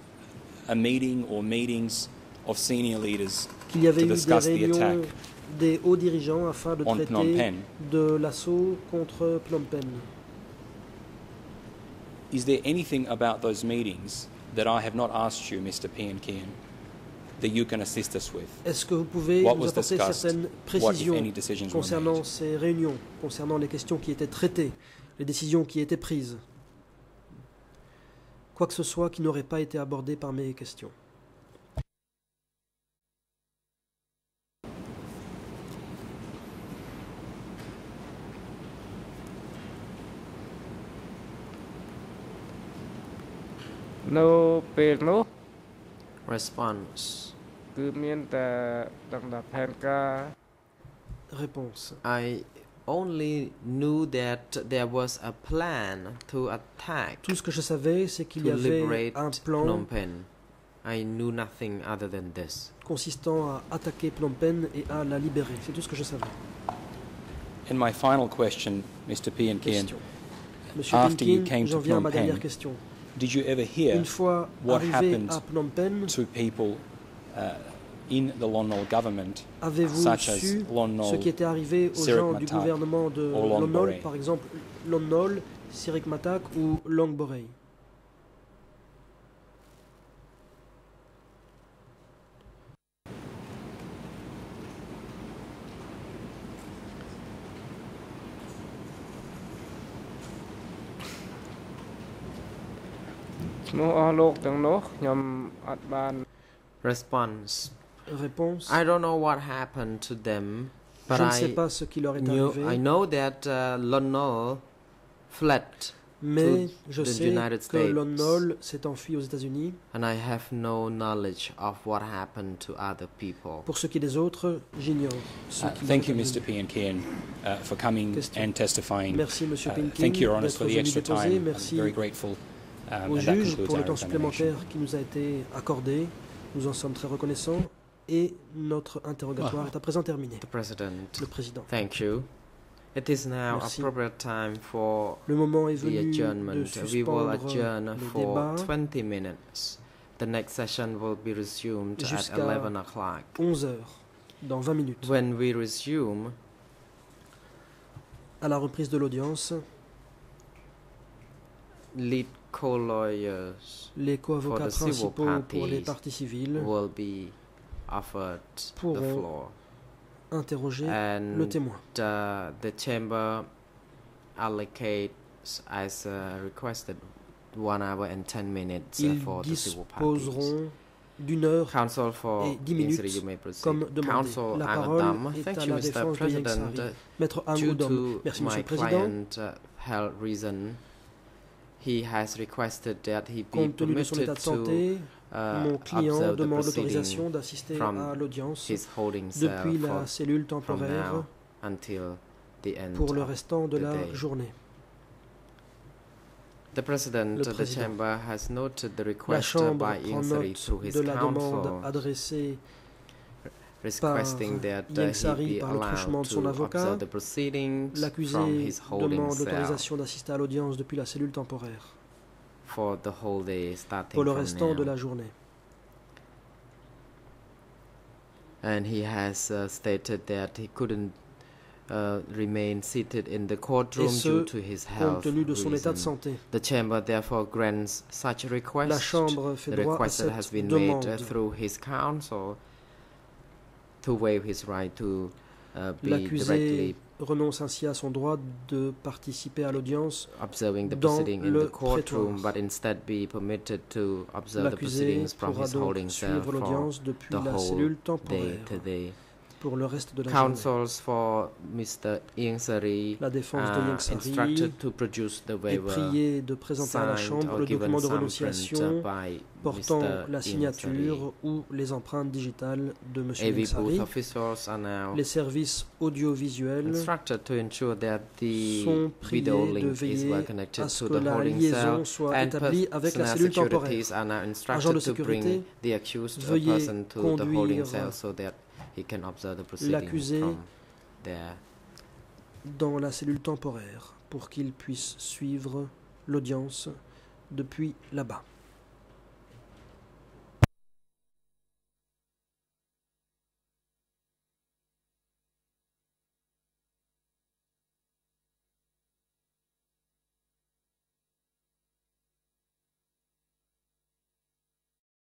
a meeting or meetings of senior leaders qu'il y avait to discuss the attack des hauts dirigeants afin de traiter de l'assaut contre Phnom Penh. Is there anything about those meetings that I have not asked you, Mr. Pian Kian, that you can assist us with? Est-ce que vous pouvez What nous was apporter discussed? certaines What, if précisions any, decisions were concernant made? ces réunions, concernant les questions qui étaient traitées, les décisions qui étaient prises? Quoi que ce soit qui n'aurait pas été abordé par mes questions. " នៅពេលនោះ response គឺមានតែដឹងថាផែនការ Réponse. I only knew that there was a plan to attack Tout ce que je savais, c'est qu'il y to avait liberate un plan Phnom Penh. I knew nothing other than this. consistant à attaquer Phnom Penh et à la libérer. C'est tout ce que je savais. And my final question, Mr. Pian Kian, Question. Monsieur After you Pinkin, came to j'en viens à ma Phnom Penh, dernière question. did you ever hear Une fois what happened à Phnom Penh, to people uh, in the Lon Nol government, avez-vous such as Lon ce Nol qui était arrivé aux Sirik gens du Matak gouvernement de Lon Nol, par exemple Lon Nol, Sirik Matak ou Long Borei ။ ឈ្មោះអស់លោកទាំងនោះខ្ញុំអត់បាន Response Réponse I don't know what happened to them, but Je ne sais I, pas ce qui leur est knew, I arrivé, know that uh, Lon Nol fled, mais je the sais United que Lon States. Nol s'est enfui aux États-Unis. and I have no knowledge of what happened to other people. Pour ce qui est des autres, j'ignore. ce Uh, qui thank leur you, est Mr. arrivé. Pian Kian, uh, for coming Question. and testifying. Merci, Monsieur Uh, Pinkin, thank you, Your Honor, d'être for the venu extra déposer. time. I'm Merci very grateful. Um, au juge pour le temps supplémentaire qui nous a été accordé. Nous en sommes très reconnaissants et notre interrogatoire est à présent terminé. The President, Le président. thank you. It is now Merci. appropriate time for Le moment est the venu de adjournment. We will suspendre adjourn for débats 20 minutes. The next session will be resumed at Jusqu'à 11 o'clock. 11 heures, dans 20 minutes. When we resume, À la reprise de l'audience, lead les co-avocats For the civil principaux pour les parties parties civiles will be offered the Pourront floor. interroger le And témoin. uh, the chamber allocates as uh, requested one hour and 10 minutes uh, Ils for the civil parties. disposeront d'une heure Council for et 10 minutes, Insari, you may proceed. comme demandé. Council La parole Agadam. est Thank à you, la Mr. défense de Yang President. Sari. Uh, Maître Due Angoudom. to Merci, Monsieur my le Président. client uh, health reason, he has requested that he be Compte tenu de son état de santé, uh, mon client demande l'autorisation d'assister à l'audience depuis la cellule temporaire now until the end pour le of restant de the la day. journée. The President Le of the Président. Chamber has noted the La request uh, Chambre by prend note through his de la demande counsel adressée requesting that uh, he be allowed to avocat. observe the proceedings L'accusé from his holding demande cell d'assister à l'audience depuis la cellule temporaire for the whole day starting pour le from restant now. de la journée. and he has uh, stated that he couldn't uh, remain seated in the courtroom ce, due to his Compte health tenu de son état de reason. santé, The chamber therefore grants such a request. la Chambre fait the droit à request that has been made uh, demande. through his counsel to waive his right to uh, be L'accusé directly renonce ainsi à son droit de participer à l'audience. observing the dans proceeding in le the courtroom, but instead be permitted to observe the proceedings from his holding cell l'audience depuis the la whole cellule day temporaire day. Pour le reste de la. Counsels for Mr. La défense de are Yangsari instructed to produce the est priée de présenter à la Chambre le document de renonciation by portant la signature ou les empreintes digitales de M. Now Les services audiovisuels instructed to ensure that the sont priés de veiller à ce to que the la holding liaison cell soit établie avec la cellule temporaire. Agents de sécurité, uh, veuillez conduire l'accusé dans la cellule temporaire pour qu'il puisse suivre l'audience depuis là-bas.